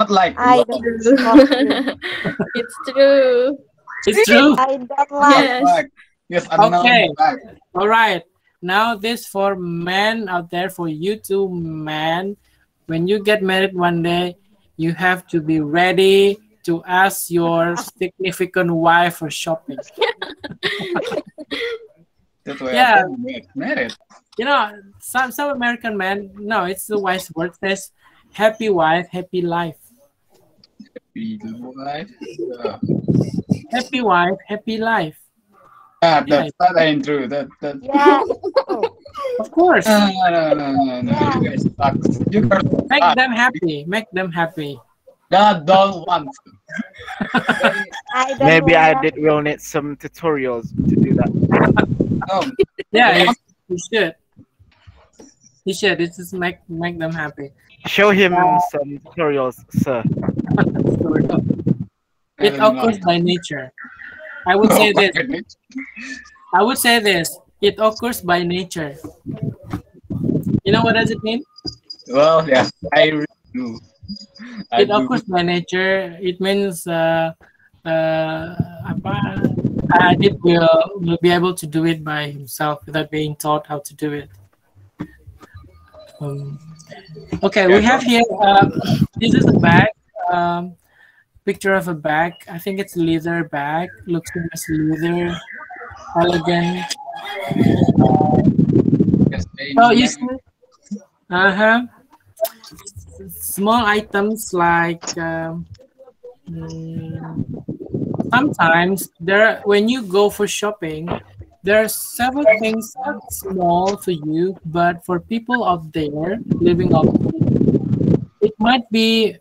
Not like I love. don't it's true. It's true. I don't like Yes. Yes, unknown Okay. All right. Now this for men out there, for you two men, when you get married one day, you have to be ready to ask your significant wife for shopping. That's why Yeah. Married. You know, some some American men, no, it's the wise word says, "Happy wife, happy life." The wife. Yeah. Happy wife, happy life. Ah, Yeah. that's that ain't true. That that. Yeah. Oh, Of course, No, no, no, no, no. You guys suck. You guys make them happy. Make them happy. God don't want to. I don't Maybe I want- did will need some tutorials to do that. No, Yeah, you, you should. You should. It just make make them happy. Show him some tutorials, sir. It occurs by nature. I would say this. I would say this. It occurs by nature. You know what does it mean? Well, yeah, I do. I It do. occurs by nature. It means uh, uh, Adit will will be able to do it by himself without being taught how to do it. Um, okay, we have here. Uh, this is a bag. Um, picture of a bag. I think it's leather bag. Looks nice leather, elegant. Oh, you see? Uh huh. Small items like um, mm, sometimes there when you go for shopping there are several things small for you but for people out there living out it might be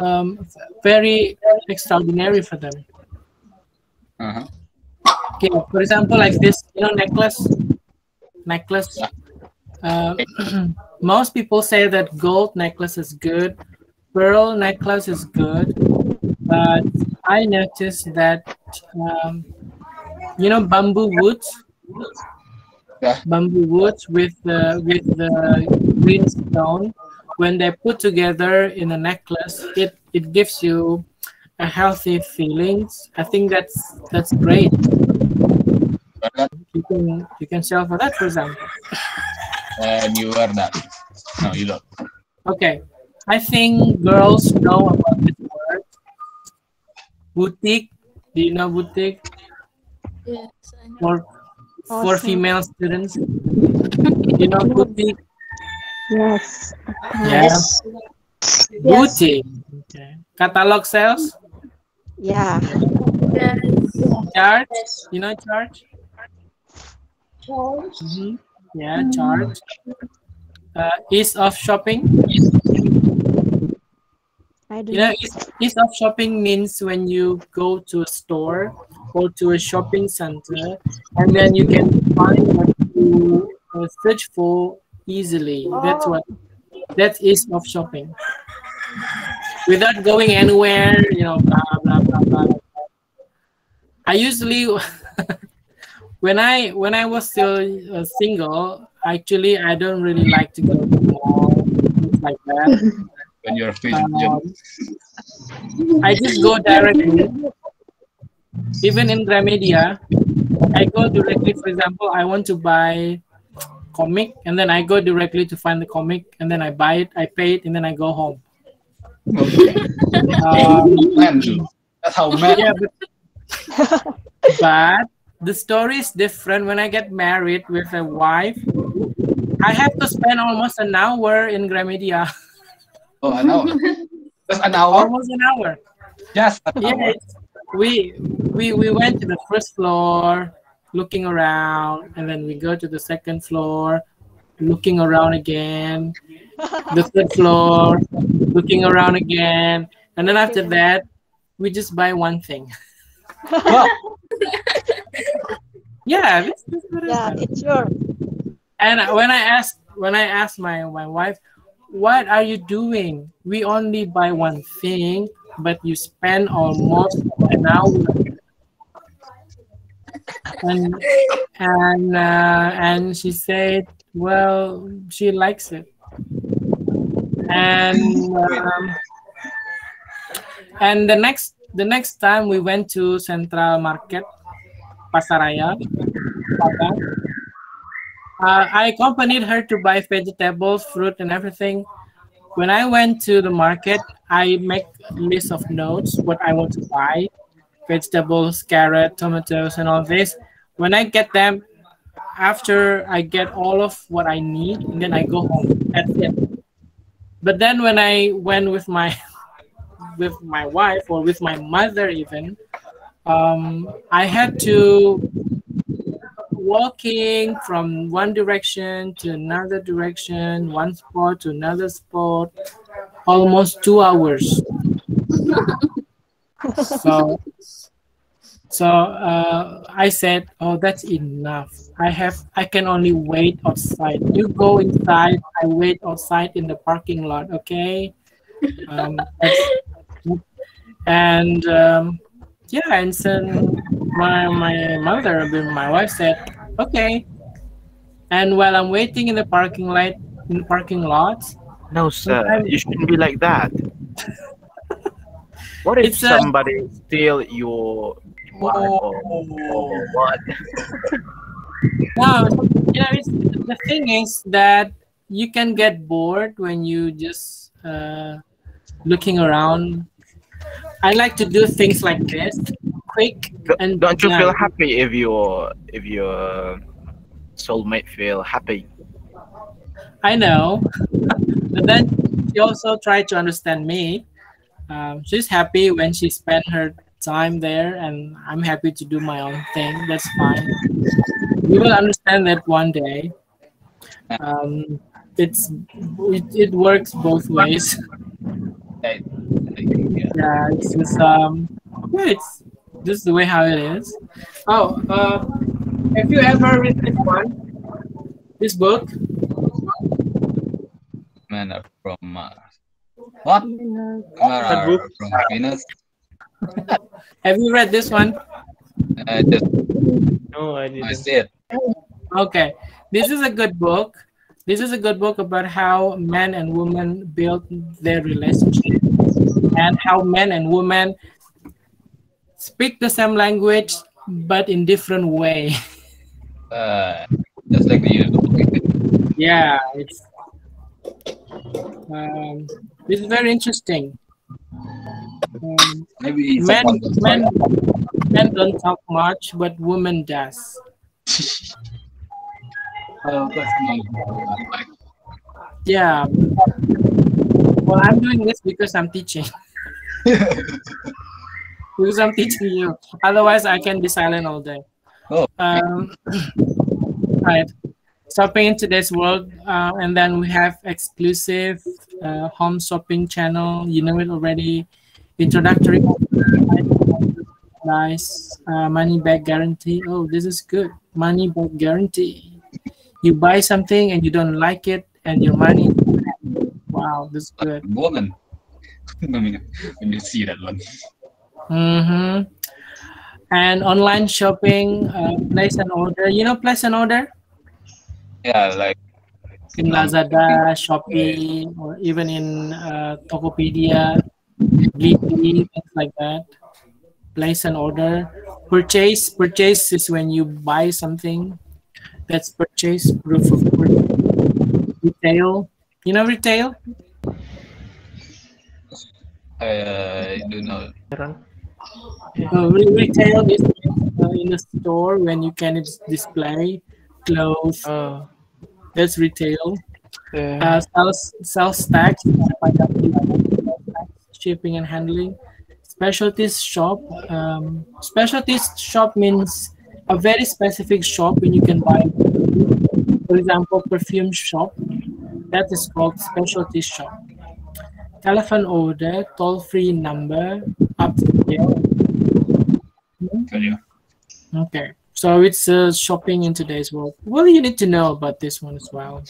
um, very extraordinary for them Uh-huh. okay for example like this you know necklace necklace uh, most people say that gold necklace is good pearl necklace is good but i noticed that um, you know bamboo woods Yeah. bamboo woods with the with the green stone when they put together in a necklace it it gives you a healthy feelings i think that's that's great you can you can sell for that for example and you are not. No, you don't. Okay, I think girls know about this word. Boutique. Do you know boutique Yes, I know. for for Awesome. female students? You know boutique. Yes. Yeah. Boutique. Okay. Catalog sales. Yeah. Yes. Charge. You know charge. Mhm. Yeah, charge. Uh, ease of shopping. I do You know, not. ease, ease of shopping means when you go to a store or to a shopping center, and then you can find what you uh, search for easily. That's what that's ease of shopping. Without going anywhere, you know, blah blah blah blah. I usually, when I when I was still uh, single, actually I don't really like to go to the mall, things like that. When you're feeling Um, I just go directly. Even in Gramedia, I go directly. For example, I want to buy comic, and then I go directly to find the comic, and then I buy it, I pay it, and then I go home. Um. That's how men. yeah, but, but the story is different. When I get married with a wife, I have to spend almost an hour in Gramedia. Oh, an hour. Just an hour. almost an hour. Just an hour. Yes, we we we went to the first floor, looking around, and then we go to the second floor, looking around again. The third floor, looking around again, and then after that, we just buy one thing. Yeah, this, this Yeah, it's your. And when I asked when I asked my my wife, what are you doing? We only buy one thing, but you spend almost an hour. And and uh, and she said, well, she likes it. And um, and the next the next time we went to Central Market, Pasaraya, uh, I accompanied her to buy vegetables, fruit, and everything. When I went to the market, I make a list of notes what I want to buy, vegetables, carrot, tomatoes, and all this. When I get them, after I get all of what I need, and then I go home. That's it. But then when I went with my with my wife or with my mother even, um, I had to walking from one direction to another direction, one spot to another spot, almost two hours. so, so uh, I said, "Oh, that's enough. I have. I can only wait outside. You go inside. I wait outside in the parking lot. Okay." Um, and um, yeah, and so my my mother, my wife said, "Okay." And while I'm waiting in the parking lot, in the parking lot, No, sir. Sometimes- You shouldn't be like that. What if It's a- somebody steal your wife or, or what? no, you know, the thing is that you can get bored when you just uh, looking around. I like to do things like this, quick and Don't you yeah. feel happy if your if your soulmate feel happy? I know, but then she also tried to understand me. Um, she's happy when she spent her time there, and I'm happy to do my own thing. That's fine. You will understand that one day. Um, it's it, it works both ways. I, I think, yeah. Yeah, it's just um, yeah, it's just the way how it is. Oh, uh, have you ever read this one? This book? Men are from Mars. What? Men are from Venus. Have you read this one? I just No, I I didn't. I see it. Okay, this is a good book. This is a good book about how men and women build their relationship and how men and women speak the same language but in different way. Uh, just like the universe. yeah, it's um, it's very interesting. Um, Maybe it's men, men, men don't talk much, but women does. Oh, that's not Yeah. Well, I'm doing this because I'm teaching. because I'm teaching you. Otherwise, I can be silent all day. Oh. Um, right. Shopping in today's world, uh, and then we have exclusive uh, home shopping channel. You know it already. Introductory, nice uh, money back guarantee. Oh, this is good. Money back guarantee. You buy something and you don't like it, and your money. Wow, this is good. woman. when you- see that one. Mm-hmm. And online shopping, uh, place an order. You know, place an order Yeah, like in Lazada, Shopee, or even in uh, Tokopedia, Blibli, things like that. Place an order. Purchase. Purchase is when you buy something. That's purchase. Proof of purchase. Retail. You know retail? I do know. Uh, retail is uh, in a store when you can display clothes. Oh, That's retail. yeah. Uh, sales, sales tax, shipping and handling. Specialties shop. Um, specialties shop means a very specific shop when you can buy, for example, perfume shop. That is called specialty shop. Telephone order, toll free number, up to date. You. Okay, so it's uh, shopping in today's world. Well, you need to know about this one as well.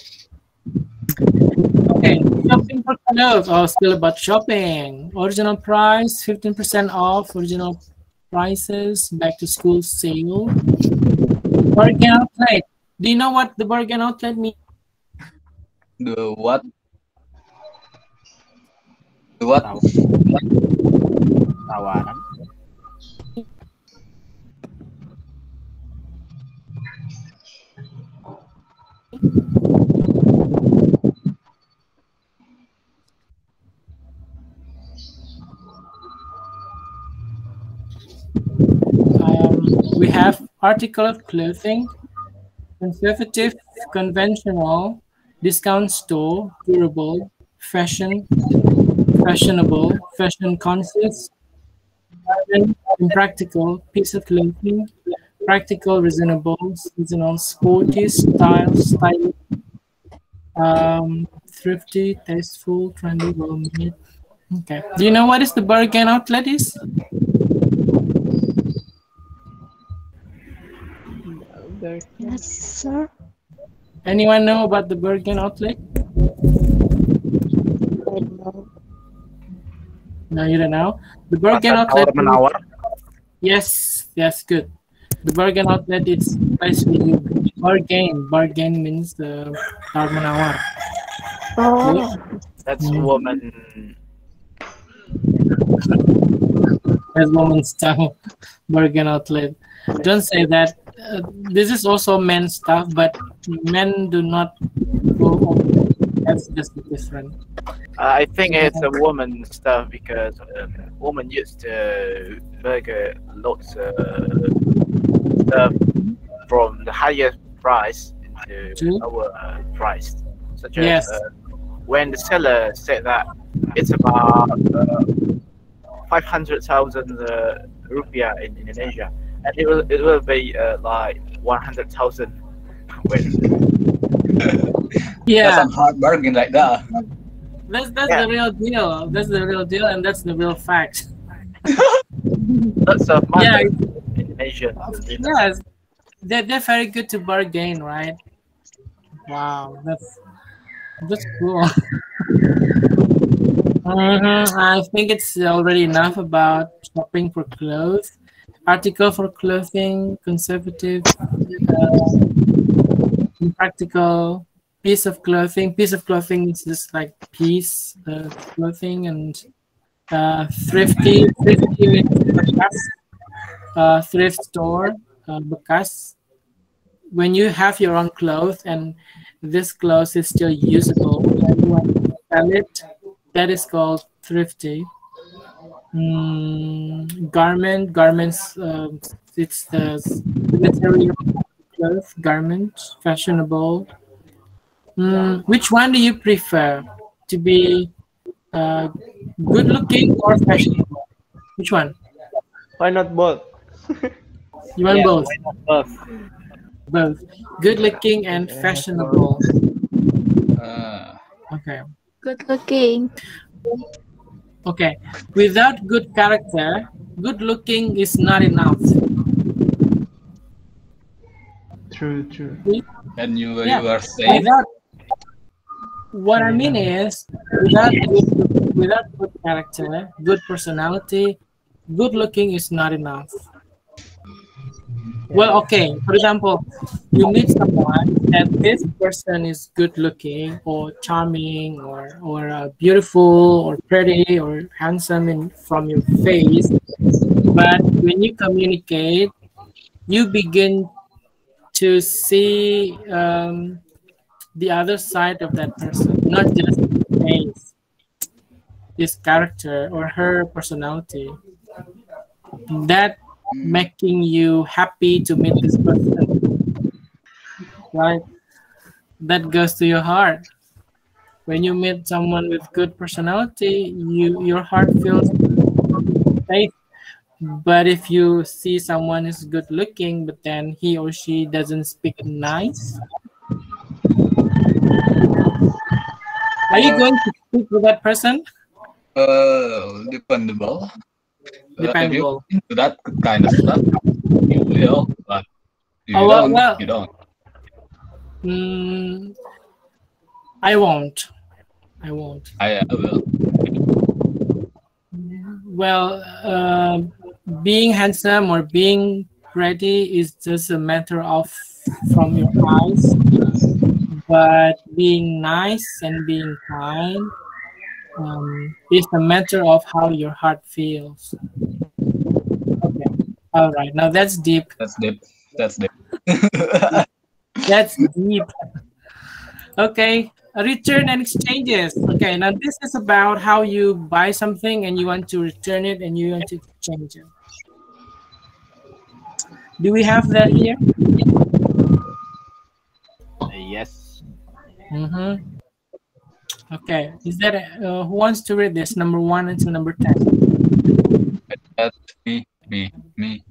Okay, shopping for clothes. Oh, still about shopping. Original price, 15% off. Original prices, back to school sale. Bargain outlet. Do you know what the bargain outlet means? The what? The what? Tawaran. Um, we have article of clothing, conservative, conventional, discount store, durable, fashion, fashionable, fashion conscious, impractical, piece of clothing, practical, reasonable, seasonal, sporty, style, stylish, um, thrifty, tasteful, trendy, well made. Okay. Do you know what is the bargain outlet is? There. Yes, sir. Anyone know about the bargain outlet? I don't know. No, you don't know. The bargain outlet. tawar menawar. Yes, yes, good. The bargain outlet is place where you bargain. Bargain means the uh, menawar. Oh, That's Mm. woman. That's woman style. bargain outlet. Don't say that. Uh, this is also men's stuff, but men do not go. That's just different. Uh, I think it's a woman stuff because um, woman used to burger lots of stuff from the highest price to True. lower uh, price. Such as Yes. uh, when the seller said that it's about uh, five hundred thousand uh, rupiah in Indonesia, and it will it will be uh, like one hundred thousand. Wait, That's Yeah, some hard bargain like that. that's that's Yeah. the real deal. That's the real deal, and that's the real fact. that's a Yeah, market in Indonesia. yes, they're they're very good to bargain, right? Wow, that's that's cool. Mhm, I think it's already enough about shopping for clothes. Article for clothing, conservative, uh, impractical, piece of clothing. Piece of clothing is just like piece of clothing and uh, thrifty. Thrifty bekas. Uh, thrift store, uh, bekas. When you have your own clothes and this clothes is still usable, want to sell it, that is called thrifty. Mm, garment, garments, um, it's the s- material of clothes, garment, fashionable. Mm, which one do you prefer to be uh, good looking or fashionable? Which one? Why not both? You want Yeah, both? why not both? Both. Good looking and fashionable. Uh, Okay. Good looking. Okay. Without good character, good looking is not enough. True, true. and you Yeah. you are saying Without what I mean is without good, without good character, good personality, good looking is not enough. Well, okay. For example, you meet someone and this person is good looking or charming or or uh, beautiful or pretty or handsome in from your face, but when you communicate, you begin to see um, the other side of that person, not just face, his character or her personality. That making you happy to meet this person, right? That goes to your heart. When you meet someone with good personality, you your heart feels safe. But if you see someone is good looking, but then he or she doesn't speak nice, are you going to speak with that person? uh, dependable. Uh, Dependable. if you that kind of stuff, you will, but you Oh, well, don't. well. You don't. Mm, I won't. I won't. I, I will. Well, uh, being handsome or being pretty is just a matter of from your eyes, but being nice and being kind um, is a matter of how your heart feels. Okay. All right. Now that's deep. That's deep. That's deep. That's deep. Okay, return and exchanges. Okay, now this is about how you buy something and you want to return it and you want to exchange it. Do we have that here? yes. Mm-hmm. Okay, is that uh, who wants to read this? Number one until number ten. That's me, me, me.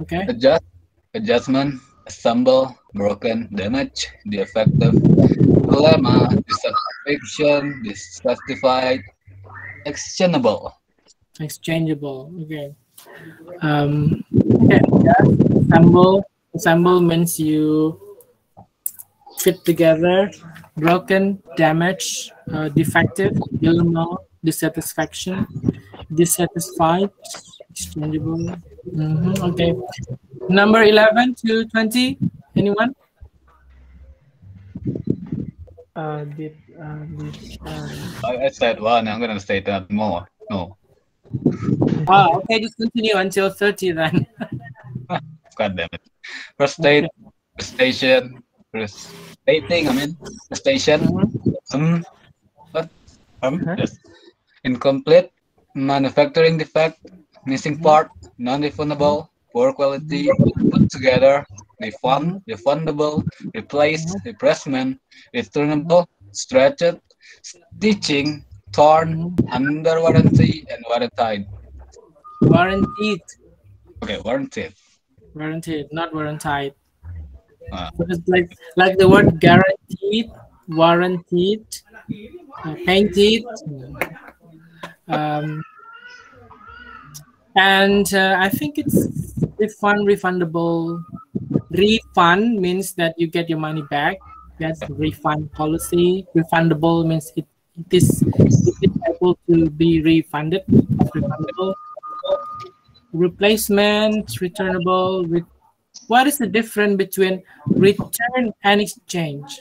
Okay. Adjust, adjustment, assemble, broken, damage, defective, dilemma, dissatisfaction, dissatisfied, exchangeable. exchangeable okay um okay, assemble assemble means you fit together broken damaged, uh, defective dilemma dissatisfaction dissatisfied exchangeable. Mhm, okay. Number 11 to 20 anyone? Uh, did, uh, did, uh, I, I said one, I'm gonna say that more. No, oh okay just continue until 30 then. God damn it. First state, station, first stating, I mean, station, um, what? Um, yes. Incomplete, manufacturing defect, missing part, non-refundable, poor quality, put together, refund, refundable, replace, replacement, returnable, stretched, stitching, torn, under warranty, and warranted. Warranted. Okay, warranted. Warranted, not warranted. So it's like like the word guaranteed, warranted, uh, painted. Um, and uh, I think it's refund refundable. Refund means that you get your money back. That's refund policy. Refundable means it, it is it is able to be refunded. Refundable. Replacement, returnable. Re- what is the difference between return and exchange?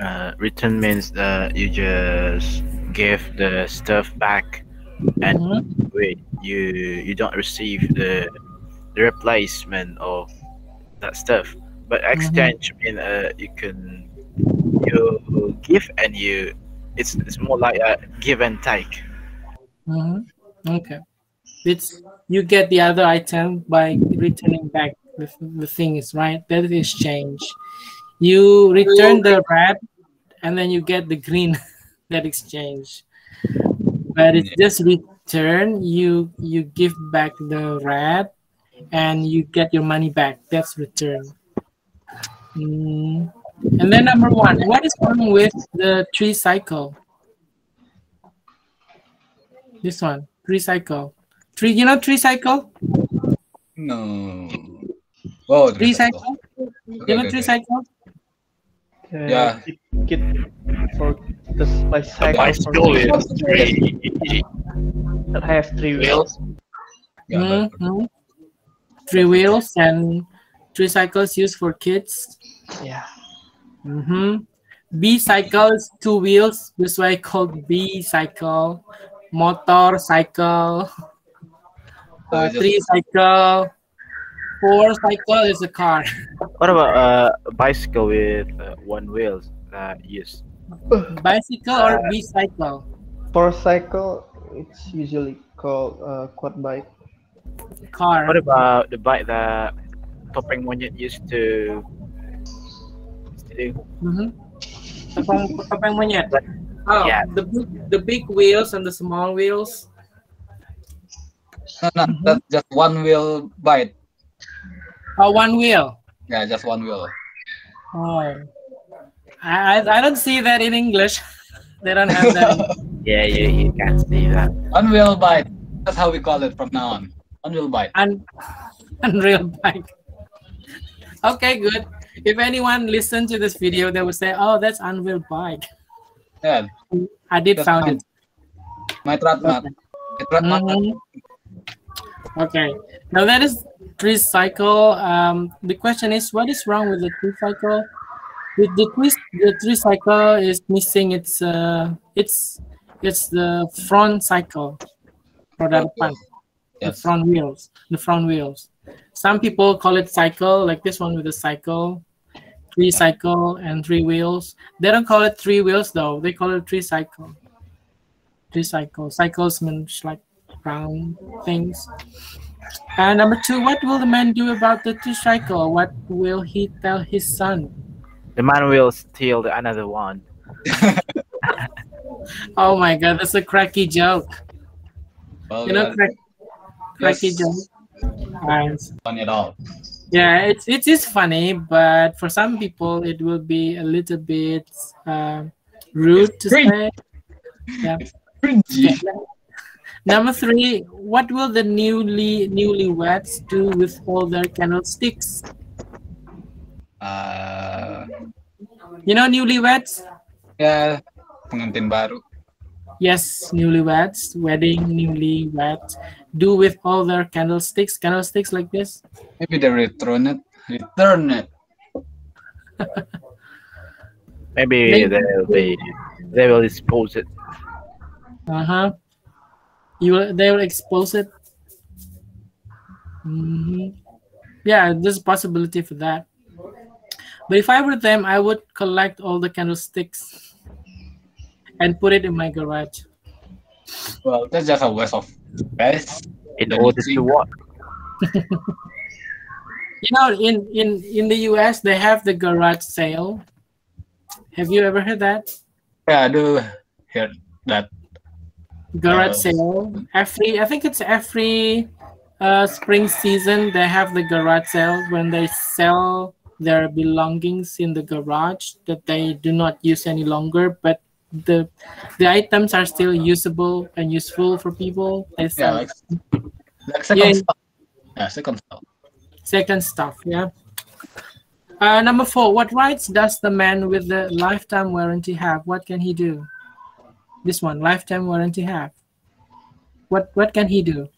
Uh, return means that you just give the stuff back, and Mhm. wait, you you don't receive the the replacement of that stuff. But exchange mean uh, you can you give and you it's it's more like a give and take. Mhm. Okay. It's you get the other item by returning back the, the things, right? That is exchange. You return the red and then you get the green that exchange. But it's just return, you you give back the red and you get your money back. That's return. Mm. And then number one, what is wrong with the tree cycle? This one, tree cycle. Tree, you know three cycle? No. Oh, Tree okay, cycle? okay, You know okay, tree okay. cycle? Uh, Yeah. Kit for the bicycle, Bicycle for is three. that have three wheels. Yeah, but- Mhm. Three wheels and three cycles used for kids. Yeah. Mm-hmm. B cycle is two wheels. This why called B cycle. Motor cycle. Motor cycle. So Uh, three cycle. Four cycle is a car. What about uh, a bicycle with uh, one wheel that use? Bicycle or B cycle? For cycle, it's usually called uh, quad bike. Car. What about the bike that Topeng Monyet used to used to do? Mm-hmm. Topeng, topeng monyet. Oh, Yeah. the big, the big wheels and the small wheels. No, no, that's just one wheel bite. Oh, one wheel. Yeah, just one wheel. Oh, I, I I don't see that in English. they don't have that. Yeah, you, you can't see that. One wheel bite. That's how we call it from now on. One wheel bite. Un, unreal bike. Okay, good. If anyone listen to this video, they will say, "Oh, that's unreal bike." Yeah, I did That's found fine. it. my trademark. My trademark. Mhm. Okay. Now that is tree cycle. Um, the question is, what is wrong with the tree cycle? With the tree, the tree cycle is missing its uh, its it's the front cycle. Roda depan, the Yes. front wheels, the front wheels. Some people call it cycle, like this one with a cycle, three cycle and three wheels. They don't call it three wheels though. They call it three cycle. Three cycle. Cycles means like round things. And number two, what will the man do about the tree cycle? What will he tell his son? The man will steal the another one. Oh my god, that's a cracky joke. Well, You know, yeah, crack, cracky yes. joke. Alright. funny at all. Yeah, it's it is funny, but for some people it will be a little bit uh, rude to Cringe. say. Yeah. Cringy. Number three, what will the newly newlyweds do with all their candlesticks? Uh, You know newlyweds? ya, pengantin baru. Yes, newlyweds, wedding, newlyweds, do with all their candlesticks, candlesticks like this. Maybe they return it. Return it. Maybe Maybe- they will be they will dispose it. Uh huh. You will, they will expose it. hmm Yeah, there's a possibility for that. But if I were them, I would collect all the candlesticks and put it in my garage. Well, that's just a waste of space. In Let me order see. to what? You know, in in in the U.S. they have the garage sale. Have you ever heard that? Yeah, I do hear that. Garage sale. Every i think it's every uh, spring season they have the garage sale when they sell their belongings in the garage that they do not use any longer but the the items are still usable and useful for people. They Yeah, like, like second Yeah. stock. Yeah, second stuff. Second stuff yeah. Uh, number four what rights does the man with the lifetime warranty have? What can he do this one lifetime warranty have what what can he do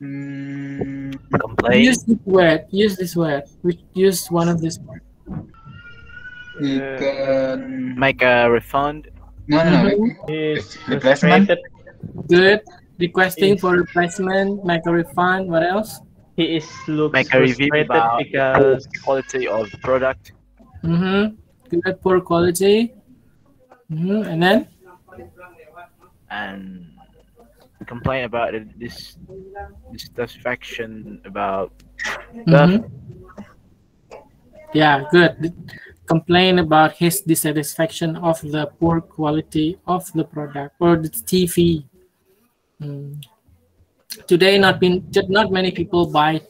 Mm, complain. use this word use this word We use one of these words You Uh, can Make a refund. no no no. Mhm. like, He's Replacement? frustrated. good requesting Yes. for replacement make a refund what else He is looks Make a review frustrated about because the quality of the product. mm-hmm. good poor quality hmm and then and complain about this dis dissatisfaction about Mhm. yeah good. Complain about his dissatisfaction of the poor quality of the product or the tv Mm. today not been not many people buy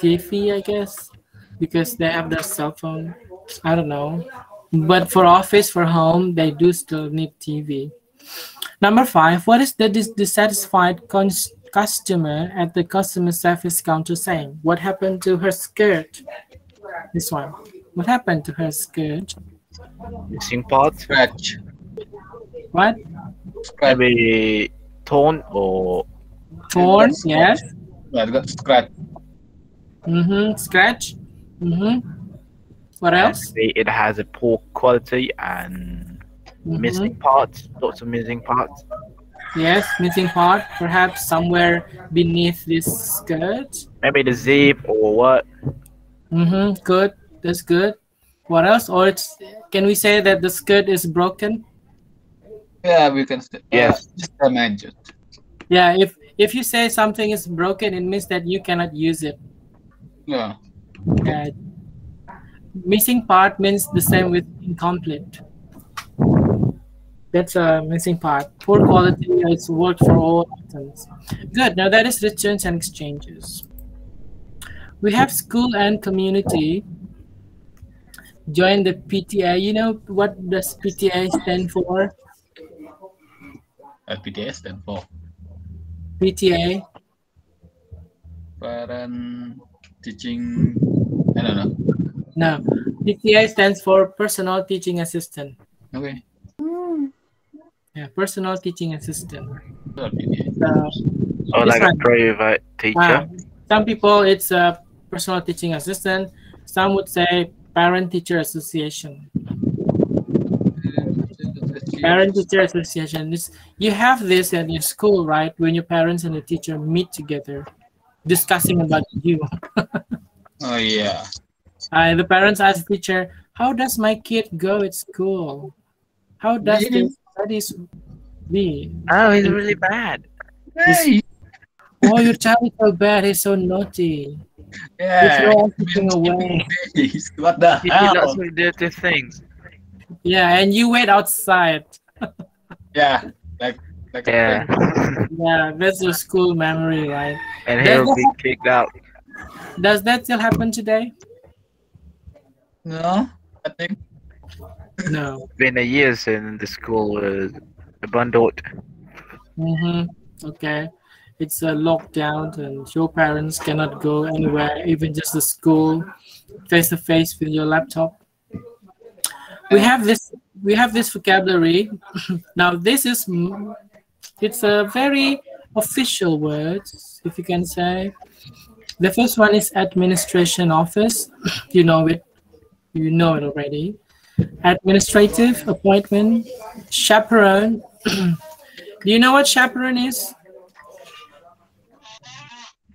tv i guess because they have their cell phone. I don't know. But for office for home they do still need tv number five what is the dis- dissatisfied cons- customer at the customer service counter saying? What happened to her skirt? This one. What happened to her skirt? Missing parts, Scratch. what? Scratch. maybe torn or torn yes. Yeah, got scratch. mm-hmm scratch. Mm-hmm. What else? it has a poor quality and Mhm. missing parts, lots of missing parts. yes missing part perhaps somewhere beneath this skirt Maybe the zip or what? mm-hmm good that's good what else or it's can we say that the skirt is broken Yeah, we can. St- Yes. Uh, just damage it. yeah if if you say something is broken it means that you cannot use it Yeah. Uh, missing part means the same with incomplete. That's a missing part. Poor quality is worked for all items. Good. Now that is returns and exchanges. We have school and community. Join the PTA. You know what does PTA stand for? Uh, PTS stand for PTA. parent teaching. I don't know. No. PTA stands for personal teaching assistant. Okay. Yeah, personal teaching assistant. So PTS. So, Or like a private teacher. Ah, some people it's a personal teaching assistant. Some would say parent teacher association. Parent teacher association. This you have this at your school, right? When your parents and the teacher meet together, discussing about you. Oh yeah. Uh, the parents ask the teacher, "How does my kid go at school? How does Yeah. Their me. Oh, he's really bad. Hey. Oh, your child is so bad. He's so naughty. You Yeah. throw everything away." what the He did lots hell? of dirty things. Yeah, and you wait outside. Yeah. Like like Yeah. friend. Yeah, that's your school memory, right? and he'll that be hap- kicked out. Does that still happen today? No, I think. No. Been a year since the school was abandoned. Mm-hmm. Okay. It's a lockdown, and your parents cannot go anywhere, even just the school, face to face with your laptop. We have this. We have this vocabulary. now, this is. It's a very official word, if you can say. The first one is administration office. you know it. You know it already. Administrative appointment, chaperone. Do you know what chaperone is?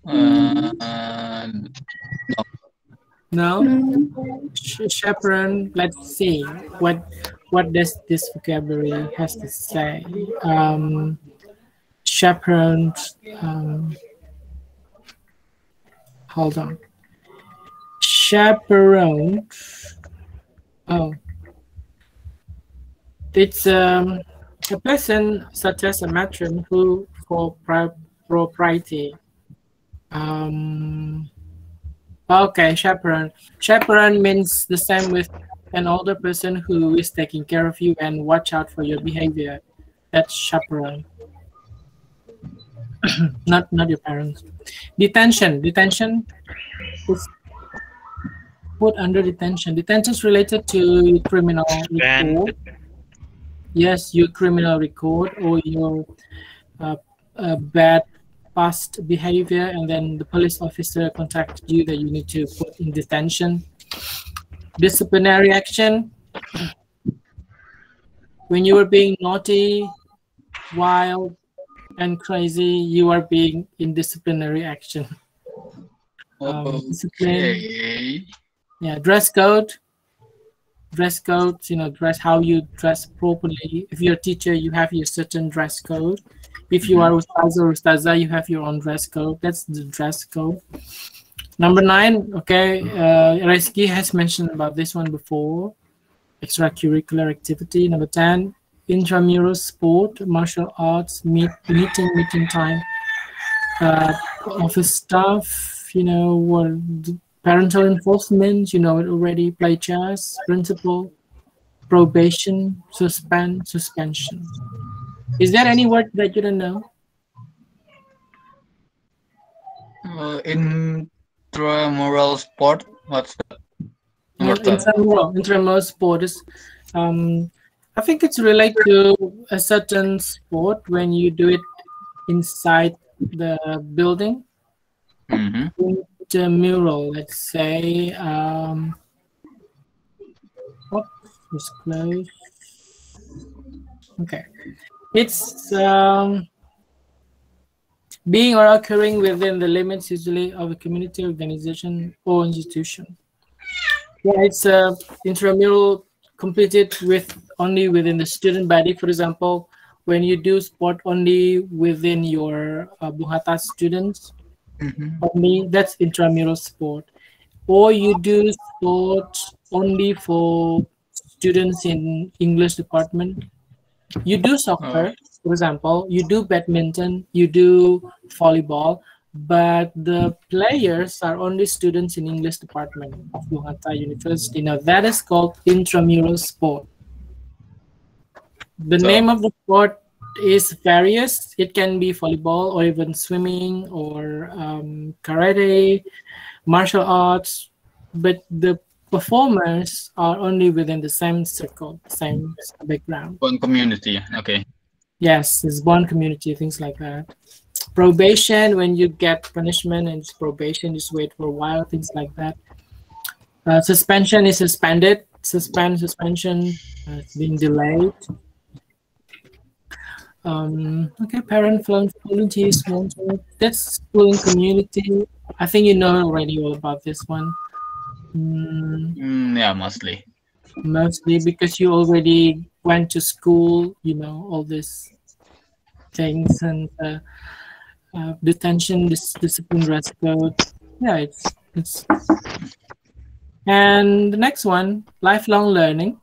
Uh, uh, No. Ch- chaperone. Let's see what what does this vocabulary has to say. Um, chaperone. Um, hold on. Chaperone. Oh. It's um. a person such as a matron who for pri- propriety. Um, okay, chaperone. Chaperone means the same with an older person who is taking care of you and watch out for your behavior. That's chaperone. not not your parents. Detention. Detention is put under detention. Detention is related to criminal record. Yes, your criminal record or your uh, uh, bad past behavior, and then the police officer contacted you that you need to put in detention. Disciplinary action. When you are being naughty, wild, and crazy, you are being in disciplinary action. Um, discipline. Yeah, dress code. Dress code, you know, dress how you dress properly. If you're a teacher, you have your certain dress code. If you are Ustaza or Ustaza, you have your own dress code. That's the dress code. Number nine, okay, uh, Reski has mentioned about this one before. Extracurricular activity. Number 10, intramural sport, martial arts, meet, meeting, meeting time, uh, office staff, you know, what parental enforcement, you know it already, play chess, principal, probation, suspend, suspension. Is there any word that you don't know? Uh, intramural sport. What's that? Number 10. Intramural, intramural sport is, um, I think it's related to a certain sport when you do it inside the building. Mhm. mural, let's say, um, oops, it's closed. Okay, it's um, being or occurring within the limits usually of a community, organization, or institution. Yeah, it's uh, intramural completed with only within the student body. For example, when you do sport only within your uh, Bung Hatta students, Mhm. only that's intramural sport. Or you do sport only for students in English department. You do soccer, for example, you do badminton, you do volleyball, but the players are only students in English department of Bung Hatta University. Now that is called intramural sport. The So- name of the sport is various. It can be volleyball or even swimming or um, karate, martial arts, but the performers are only within the same circle, same background. One community. Okay. Yes, it's one community, things like that. Probation, when you get punishment and probation, just wait for a while, things like that. Uh, suspension is suspended. Suspend, suspension, uh, it's being delayed. Um, okay, parent volunteers, volunteer. That's schooling community. I think you know already all about this one. Mm, Mm, yeah, mostly. mostly because you already went to school, you know, all these things and uh, uh, detention, dis- discipline, dress code. Yeah, it's it's. And the next one, lifelong learning.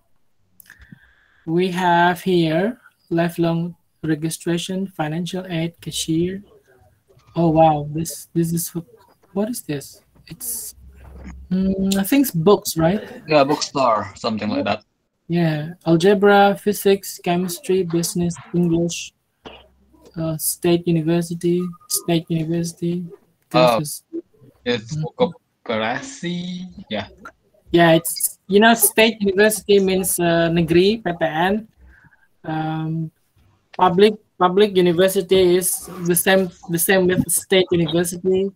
We have here lifelong registration, financial aid, cashier. Oh wow, this this is what- what is this? It's mm, I think it's books, right? Yeah, bookstore, something like that. Yeah, algebra, physics, chemistry, business, English, uh, state university, state university. Oh. It's koperasi. Yeah. yeah, it's you know state university means uh, negeri PTN. Um, public public university is the same the same with state university.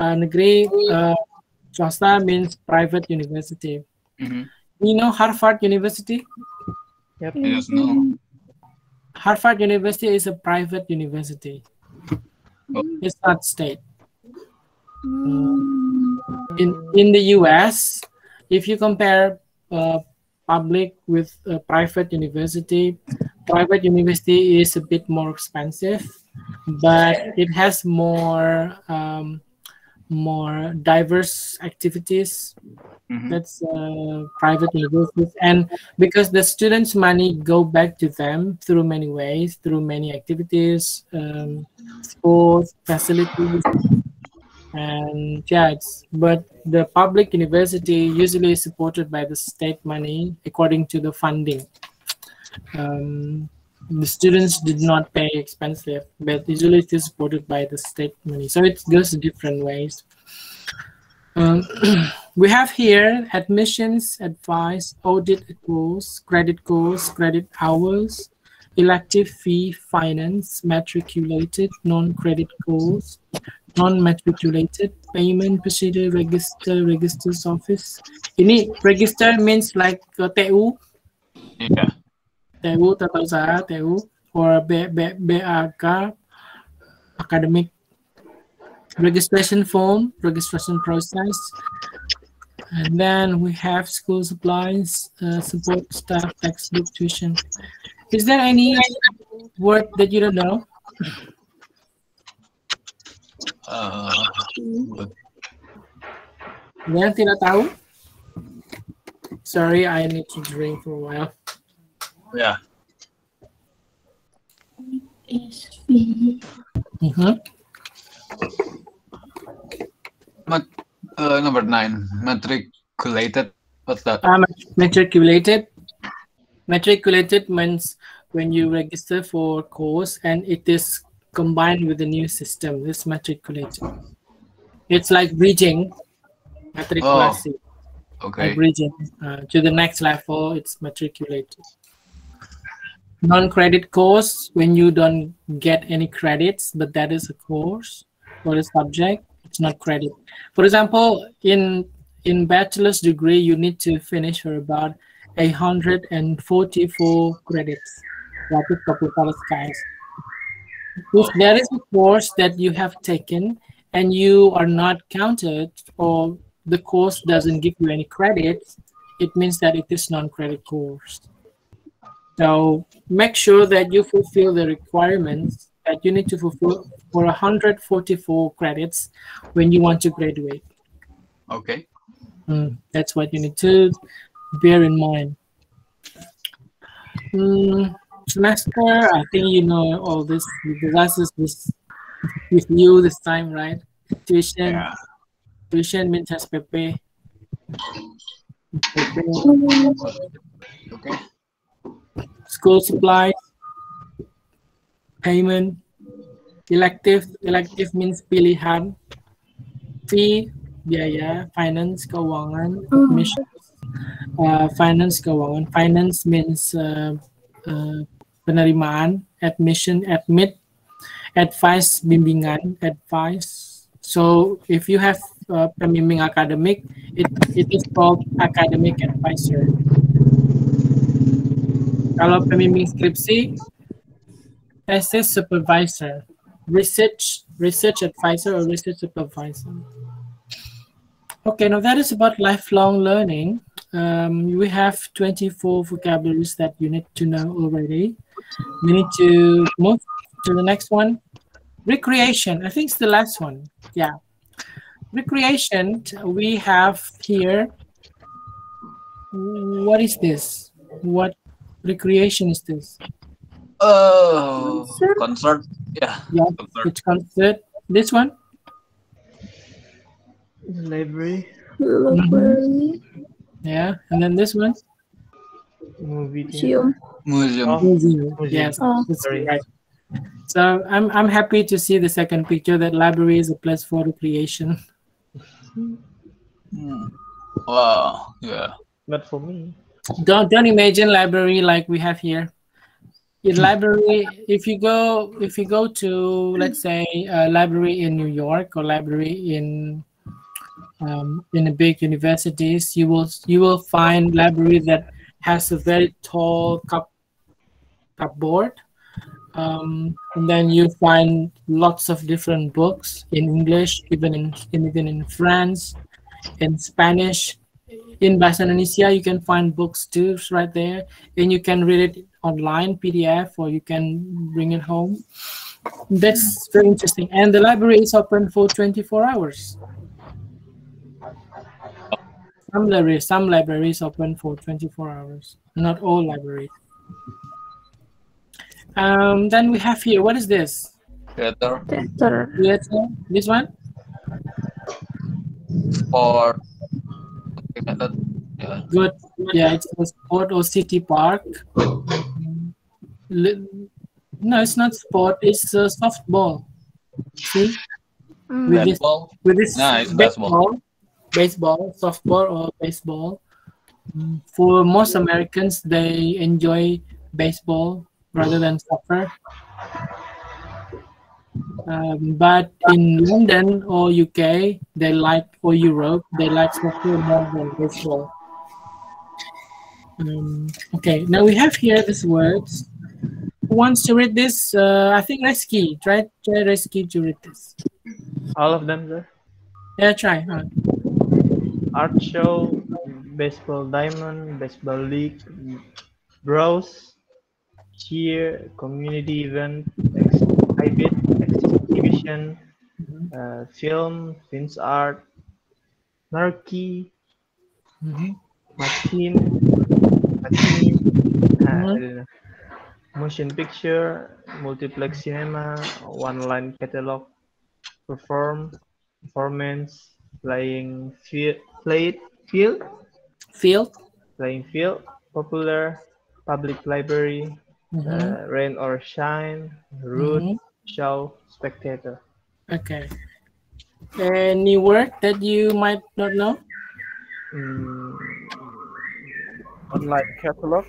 Uh, negeri uh, swasta means private university. Mhm. You know Harvard University? Yep. Yes, no. Harvard University is a private university. Oh. It's not state. In in the U.S., if you compare uh, public with a private university, private university is a bit more expensive, but it has more um, more diverse activities. Mhm. that's uh, private universities. And because the students money go back to them through many ways through many activities um, sports facilities. And yeah it's but the public university usually is supported by the state money according to the funding um, the students did not pay expensive but usually it is supported by the state money so it goes different ways um, we have here admissions, advice, audit course, credit course, credit hours, elective fee, finance, matriculated, non-credit course, non-matriculated, payment procedure, register, register's office. Ini register means like uh, TU, Yeah. TU, tata usaha, TU, or B, B, BAK, academic registration form, registration process. And then we have school supplies, uh, support staff, textbook, tuition. Is there any word that you don't know? Uh, tidak tahu? Sorry, I need to drink for a while. Yeah. Mhm. Mat- uh, number nine, matriculated. What's that? Uh, matriculated. Matriculated means when you register for a course and it is combined with the new system. This matriculated. It's like bridging. Matrikulasi. Okay. Like bridging uh, to the next level. It's matriculated. Non-credit course when you don't get any credits, but that is a course or a subject. It's not credit. For example, in in bachelor's degree, you need to finish for about 844 credits. That is SKS. If there is a course that you have taken and you are not counted or the course doesn't give you any credits, it means that it is non-credit course. So make sure that you fulfill the requirements that you need to fulfill for 144 credits when you want to graduate. Okay. Mm, that's what you need to bear in mind. Mm, semester, I think you know all this because this is with you this time, right? Tuition, Yeah. tuition means SPP. Okay. School supplies, payment, elective, elective means pilihan, fee, biaya, finance, keuangan, admissions, uh, finance, keuangan. Finance means uh, uh, penerimaan, admission, admit, advice, bimbingan, advice. So if you have uh, pembimbing academic, it, it is called academic advisor. Kalau pembimbing skripsi, essay supervisor, research research advisor or research supervisor. Okay, now that is about lifelong learning. Um, we have 24 vocabularies that you need to know already. We need to move to the next one. Recreation, I think it's the last one. Yeah. Recreation, we have here. What is this? What recreation is this? Oh, concert. Yeah. Yeah, Concert. which concert? This one? Library, Library. Yeah, and then this one? movie. Museum. Museum. Oh, Museum. Museum. Yes, Oh. that's right. So I'm I'm happy to see the second picture that library is a place for recreation. Hmm. Wow. Yeah. Not for me. Don't don't imagine library like we have here. In library, if you go if you go to let's say a library in New York or library in um, in the big universities, you will you will find library that has a very tall cup cupboard. Um, and then you find lots of different books in English, even in, in even in France, in Spanish, in Bahasa Indonesia, you can find books too right there, and you can read it online PDF or you can bring it home. That's very interesting. And the library is open for 24 hours. some libraries, some libraries open for 24 hours. Not all libraries. Um, then we have here. What is this? Theater Theater. Theater. This one. sport. Something that. Yeah. Good. Yeah, it's a sport or city park. No, it's not sport. It's uh, softball. See, Mm. with this Baseball. with this No, it's baseball, baseball, softball or baseball. For most Americans, they enjoy baseball rather than soccer. Um, but in London or UK, they like or Europe, they like soccer more than baseball. Um, okay, now we have here these words. Who wants to read this? Uh, I think Reski. Try, try Reski to read this. All of them, sir. Yeah, try. Uh, Art show, baseball diamond, baseball league, browse, cheer, community event, exhibition, uh, film, Fin's art. Martin, Martin, uh, Mhm. know. motion picture, multiplex cinema, one line catalog, perform, performance, playing field, played field, Field. playing field, popular, public library, Mhm. uh, rain or shine, root, Mhm. Show, spectator. Okay. Any word that you might not know? Mm, Online catalog.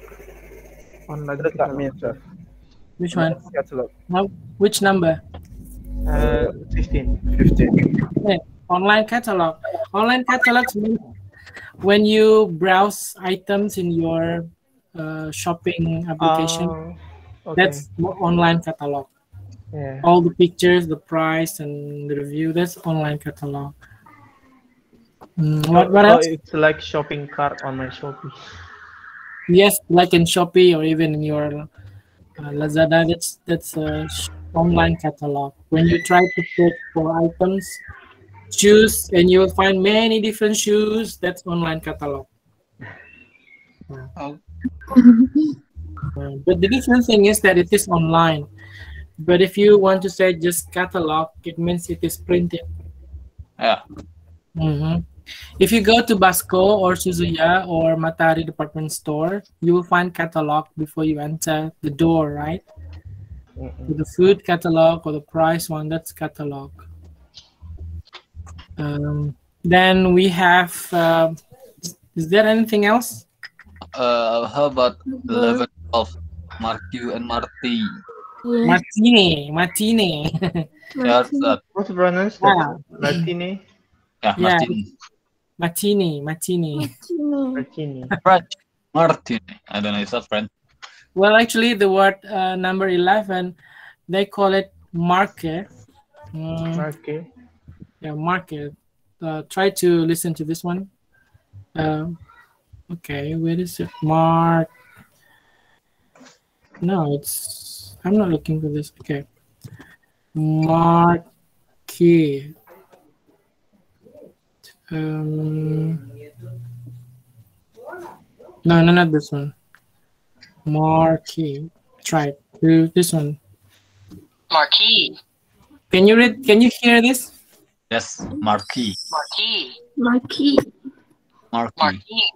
online What does that catalog. mean, sir? Which one? Catalog. How, which number? Uh, 15. 15. Online catalog. Online catalogs mean when you browse items in your uh, shopping application. Oh, okay. That's online catalog. Yeah. All the pictures, the price, and the review. That's online catalog. Mm, what what Oh, else? It's like shopping cart on my Shopee. Yes, like in Shopee or even in your uh, Lazada, that's that's a online catalog. When you try to search for items, shoes, and you will find many different shoes. That's online catalog. Oh. Uh, but the different thing is that it is online. But if you want to say just catalog, it means it is printed. Yeah. Mhm. If you go to Basko or Suzuya or Matari department store, you will find catalog before you enter the door, right? Mm-mm. The food catalog or the price one, that's catalog. Um, then we have, uh, is there anything else? Uh, how about 11 of Marcu and Marty? Yeah. Martini, Martini. Yeah, what's that? What's the pronunciation? Ah. Martini? Yeah, Yeah. Martini, Martini. Martini. Martini. French. Martin. I don't know. Is that French? Well, actually, the word uh, number 11, they call it market. Mm, Marque. yeah, market. Uh, try to listen to this one. Um, okay, where is it? Mark. No, it's. I'm not looking for this. Okay. Marquee. Um. No, no, not this one. Marquee. Try it. Do this one. Marquee. Can you read? Can you hear this? Yes, Marquis. Marquee. Marquee. Marquis. Marquee.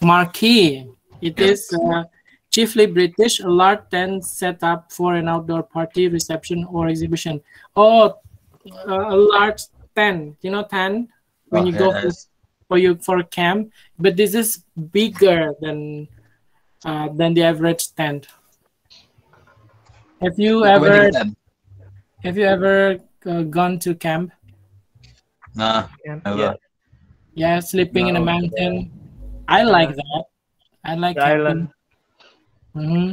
Marquee. It Yes. is uh, chiefly British, a large tent set up for an outdoor party, reception, or exhibition. Oh, uh, a large tent. You know, tent when Oh, you go for, yes. for you for a camp. But this is bigger than uh, than the average tent. Have you Like ever have you ever uh, gone to camp? Nah, Yeah. never. yeah. Yeah, sleeping in a No. mountain. I like that. I like The island. Hmm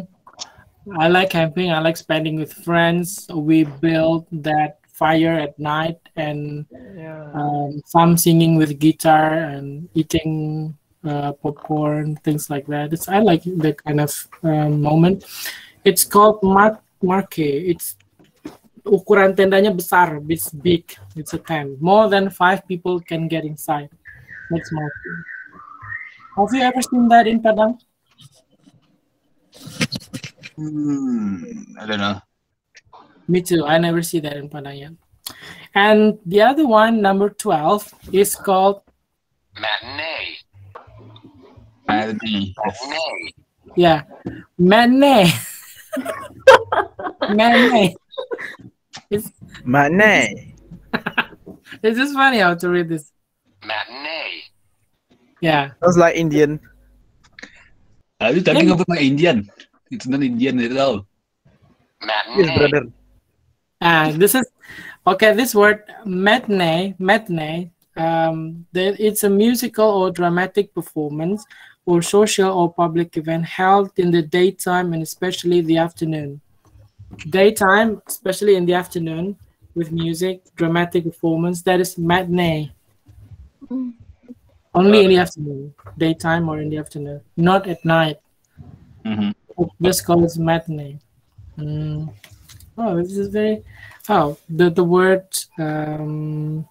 I like camping. I like spending with friends. We build that fire at night and Yeah. um, some singing with guitar and eating uh, popcorn, things like that. It's I like that kind of um, moment. It's called mark marque. It's ukuran tendanya besar. It's big. It's a tent. More than five people can get inside. That's marque. Have you ever seen that in Padang? Hmm, I don't know. Me too. I never see that in Padang yet. And the other one, number 12, is called, Matinee. Matinee. Matinee. yeah, matinee. matinee. It's, Matinee. it's just funny how to read this. Matinee. Yeah. Sounds like Indian. Are you talking about my Indian? It's not Indian at all. Yes, Matinee. brother. Ah, this is okay. This word matinee, matinee. Um, the, it's a musical or dramatic performance or social or public event held in the daytime and especially the afternoon. Daytime, especially in the afternoon, with music, dramatic performance. That is matinee. Mm. Only in the afternoon, daytime or in the afternoon, not at night. Mhm. Just call it matinee. Mm. Oh, this is very. Oh, the the word. Um,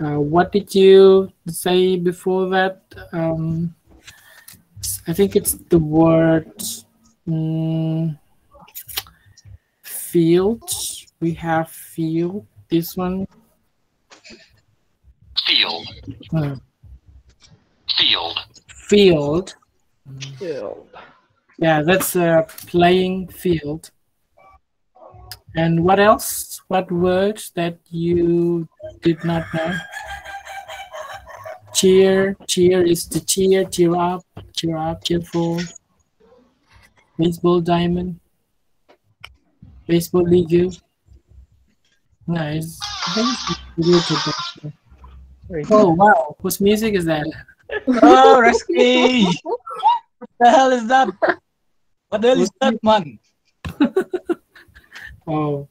uh, what did you say before that? Um, I think it's the word. Mm, field. We have field. This one. Field. Hmm. Field. Field. Field. Yeah, that's a playing field. And what else? What words that you did not know? Cheer. Cheer is to cheer, cheer up, cheer up, cheerful. Baseball diamond. Baseball league. Nice. I think it's related. Oh wow, whose music is that? Oh, Reski! what the hell is that? What the hell is that, man? Oh.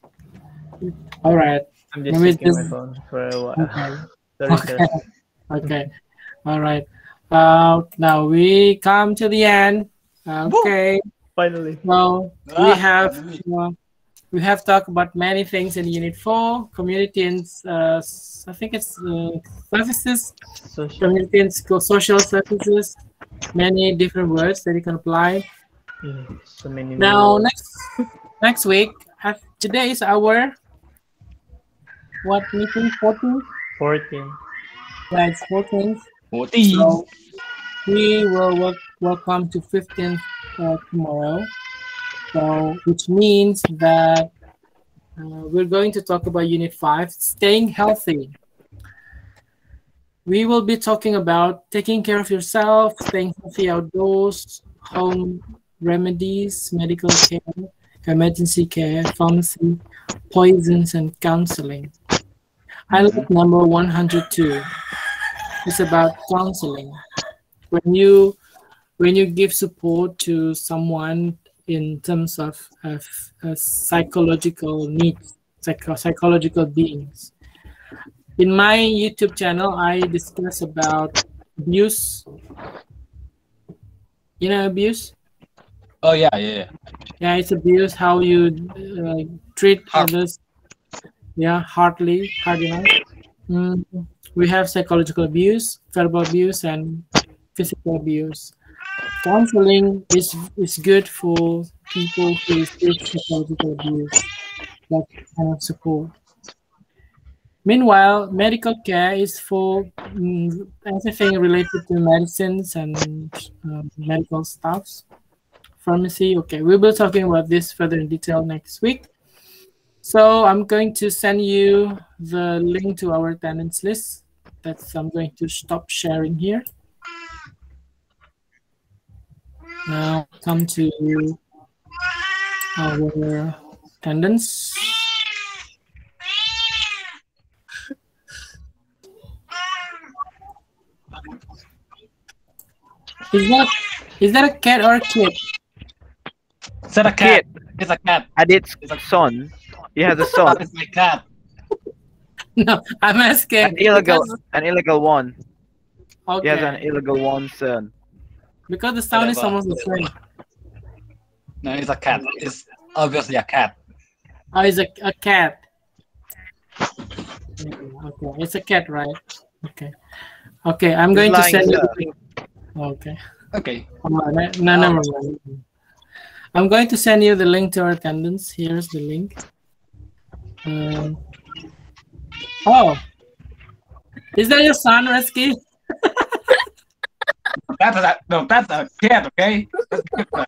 All right. I'm just Maybe checking my phone for a while. Okay. Sorry, Okay. Okay. All right. Uh, now we come to the end. Okay. Finally. Well, we Ah, have uh, we have talked about many things in Unit Four. Community and uh, s- I think it's uh, services, Social. community and school social services. Many different words that you can apply. Yeah, so many. Now more. next next week, have, today is our what meeting? 14? 14. Yeah, it's 14th. Forty. So we will work, welcome to 15th uh, tomorrow. So which means that uh, we're going to talk about Unit 5, staying healthy. We will be talking about taking care of yourself, staying healthy outdoors, home remedies, medical care, emergency care, pharmacy, poisons, and counseling. I like number 102 it's about counseling. When you when you give support to someone in terms of, of uh, psychological needs psycho- psychological beings. In my youtube channel i discuss about abuse. You know abuse Oh yeah, yeah, yeah. yeah it's abuse how you uh, treat Hard. others. Yeah hardly hard enough. Mm, we have psychological abuse verbal abuse and physical abuse. Counseling is is good for people who receive psychological abuse that kind of support. Meanwhile medical care is for mm, anything related to medicines and um, medical stuffs pharmacy. Okay, we'll be talking about this further in detail next week. So I'm going to send you the link to our tenants list. That's I'm going to stop sharing here. Now come to our attendance. Is that is that a cat or a kid? Is that a cat? Kid. It's a cat. and it's a son. He has a son. It's my cat. No, I'm asking. An illegal, because- an illegal one. He has an illegal one son. because the sound is almost the same. No, it's a cat. It's obviously a cat. Oh, it's a, a cat. Okay, it's a cat, right? Okay. Okay, I'm going to send you. sir. the link. Okay. Okay. Oh, eh, no, no, never mind. I'm going to send you the link to our attendance. Here's the link. Um, oh, is that your son, Reski? That's a, no, that's a kid, okay?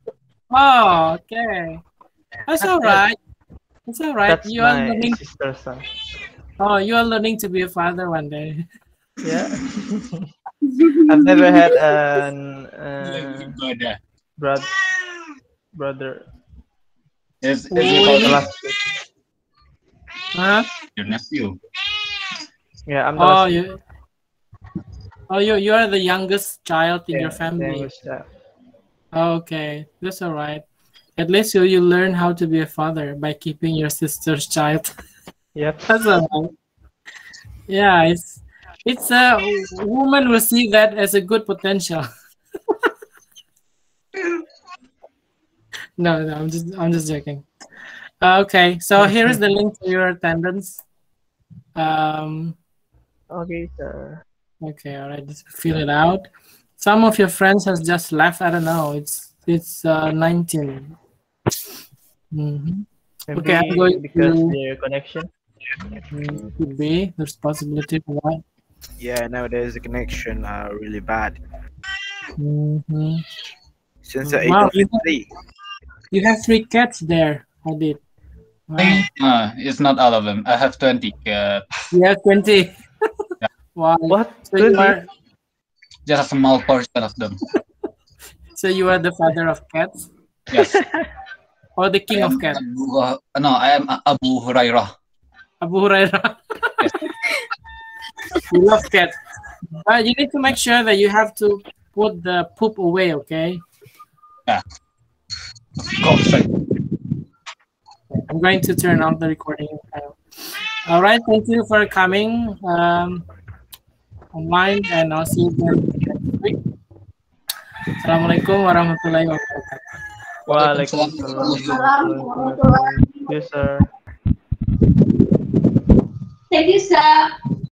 Oh, okay. That's all right. That's all right. That's You are learning. sister's son. Oh, you are learning to be a father one day. Yeah. I've never had an uh, Brother. Brother. Brother. Is, is Oh, he yeah. Last Huh? your nephew? Yeah, I'm the Oh, last you. Oh, you you are the youngest child in yeah, your family. Oh, okay, that's all right. At least you you learn how to be a father by keeping your sister's child. Yep. That's all right. Yeah, it's it's a woman will see that as a good potential. no, no, I'm just I'm just joking. Okay, so here is the link to your attendance. Um, Okay, sir. okay, all right, just fill it out. Some of your friends has just left. I don't know. It's it's uh, 19. Mm-hmm. Okay, I'm going because to- their connection. Mm, Could be. There's possibility for that. Yeah, nowadays the connection are really bad. Mhm. Since the age Wow, of you- have three cats there. I did. Wow. Uh, it's not all of them. I have 20 cats. You have 20. wow. What? So you, Really? are, Just a small portion of them. so you are the father of cats? Yes. Or the king of cats? Abu, uh, no, I am Abu Hurairah. Abu Huraira. you love cats. But you need to make sure that you have to put the poop away, okay? Of course. I- I'm going to turn on the recording. All right, thank you for coming um, online, and I'll see you again next week. Assalamualaikum warahmatullahi wabarakatuh. Waalaikumsalam warahmatullahi wabarakatuh. Yes, sir. Thank you, sir.